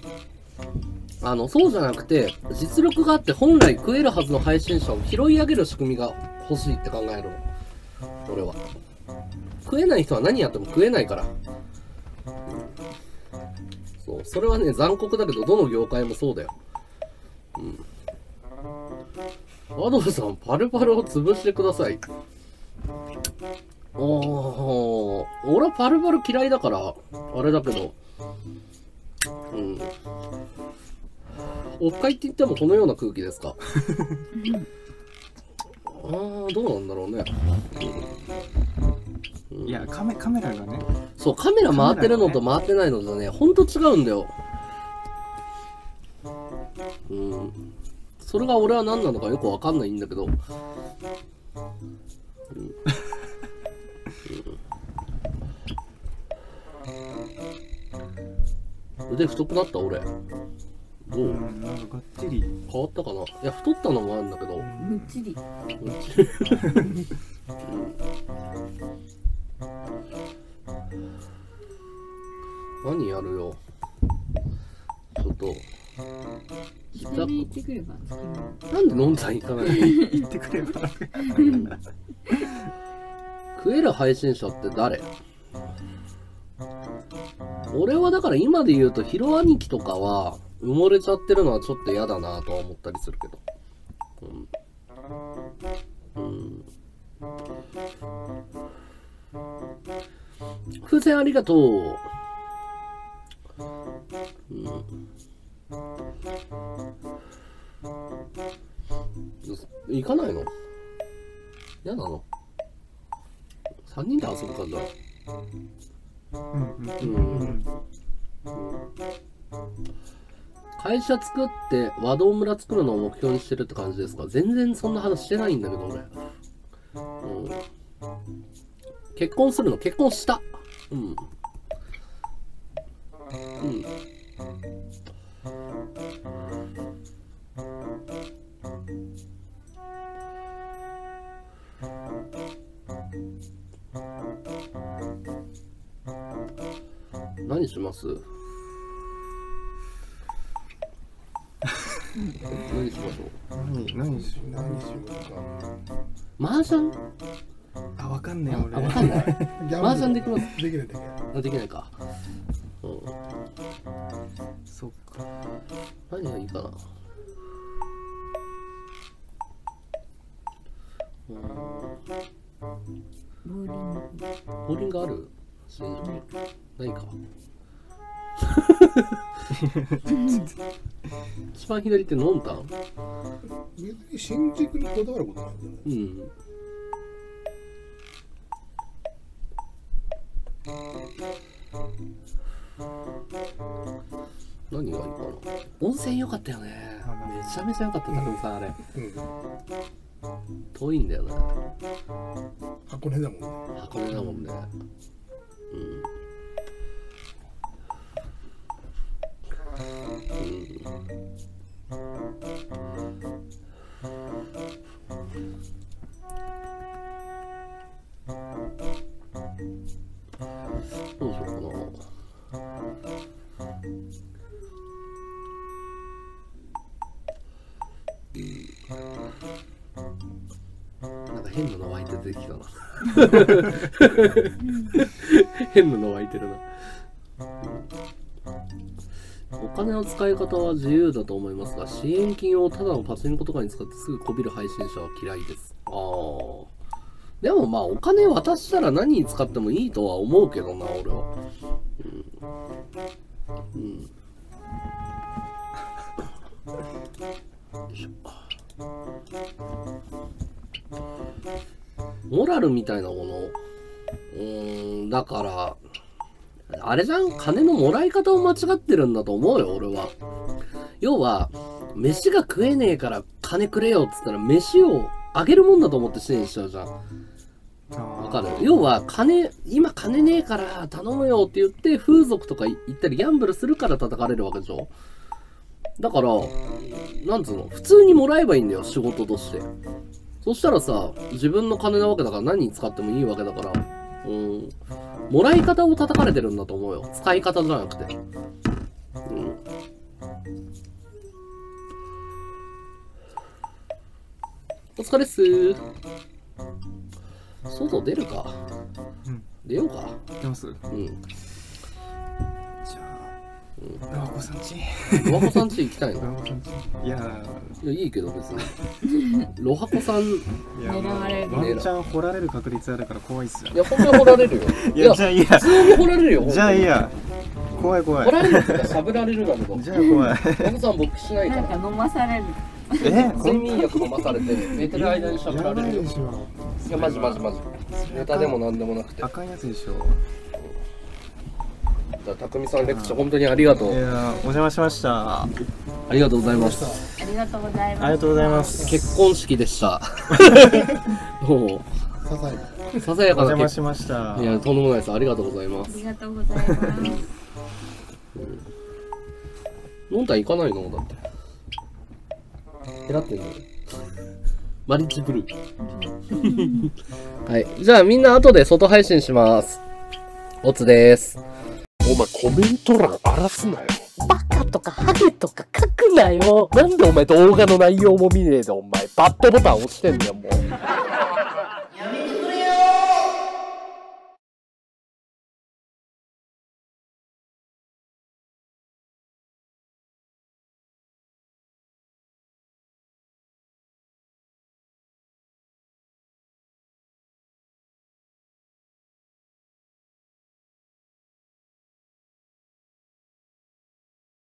あの、そうじゃなくて、実力があって本来食えるはずの配信者を拾い上げる仕組みが欲しいって考えるの。俺は。食えない人は何やっても食えないから。そう、それはね、残酷だけど、どの業界もそうだよ。アドルさん、パルパルを潰してください。おー、俺はパルパル嫌いだから、あれだけど、うん。オフ会って言ってもこのような空気ですかあー、どうなんだろうね。いや、カメカメラがね、そう、カメラ回ってるのと回ってないのとね、ほんと違うんだよ。うん。それが俺は何なのかよくわかんないんだけど。うんうん腕太くなった俺。どう、うんなんかがっちり。変わったかな？いや、太ったのもあるんだけど。むっちり 何やるよ。ちょっと。つけ麺行ってくればなんで飲んだら行かないの 言ってくれば。食える配信者って誰？俺はだから今で言うとヒロ兄貴とかは埋もれちゃってるのはちょっと嫌だなとは思ったりするけどうん、うん、風船ありがとう。うん。行かないの？嫌なの？3人で遊ぶかじゃあうんうん。会社作って和道村作るのを目標にしてるって感じですか？全然そんな話してないんだけど俺、うん、結婚するの結婚した。うん。うん何します？何しましょ何、何しよ何しようかう麻雀？う。あ、わかんねえ、あ、わかん俺。ない。ギャンブル麻雀できます。できないできない。あできないか。うん。そっか。何がいいかな。うん。ボーリング。ボーリングある？新宿ないか。一番左ってノンタン？別に新宿にこだわることなんじゃないうん何がいいかな？温泉良かったよね。めちゃめちゃ良かったたくみさんあれ。うん。遠いんだよな箱根だもんね。箱根だもんね。うん。どう変なの湧いて出てきたな。変なの湧いてるな。お金の使い方は自由だと思いますが支援金をただのパチンコとかに使ってすぐこびる配信者は嫌いです。ああでもまあお金渡したら何に使ってもいいとは思うけどな俺は。うん、うん、モラルみたいなものうーん、だから、あれじゃん金のもらい方を間違ってるんだと思うよ、俺は。要は、飯が食えねえから金くれよっつったら、飯をあげるもんだと思って支援しちゃうじゃん。わかる？要は、金、今金ねえから頼むよって言って、風俗とか行ったりギャンブルするから叩かれるわけでしょだから、なんつうの、普通にもらえばいいんだよ、仕事として。そしたらさ、自分の金なわけだから何に使ってもいいわけだから、うん、もらい方を叩かれてるんだと思うよ。使い方じゃなくて。うん。お疲れっす外出るか、うん出ようか？出ます？うん。ロワコさんちロハコさん家行きたいロのいやいや、いいけど別に。ロハコさん、狙われるワンチャン掘られる確率あるから怖いっすよや、本当に掘られるよ。いやじゃあいいや普通に掘られるよ。じゃあいいや。や怖い怖い掘られるっていうか、しゃぶられるだけど。じゃあ怖いロハコさん僕しないから。なんか飲まされるえ？睡眠薬飲まされて、寝てる間にしゃぶられるよ。いや、マジマジマジ。ネタでもなんでもなくて。あかんやつでしょじゃあ、たくみさんレクチャー本当にありがと。いうやーお邪魔しましたありがとうございます。ありがとうございますありがとうございます結婚式でした。もささやかう、ささやおかな邪魔し結ましたいや、とんでもないです。ありがとうございます。ありがとうございますのんたん行かないの？だって。えらってんのマリッジブルー。はい。じゃあみんな後で外配信します。おつです。お前コメント欄荒らすなよ。バカとかハゲとか書くなよ。なんでお前動画の内容も見ねえでお前バッドボタン押してんだよもう。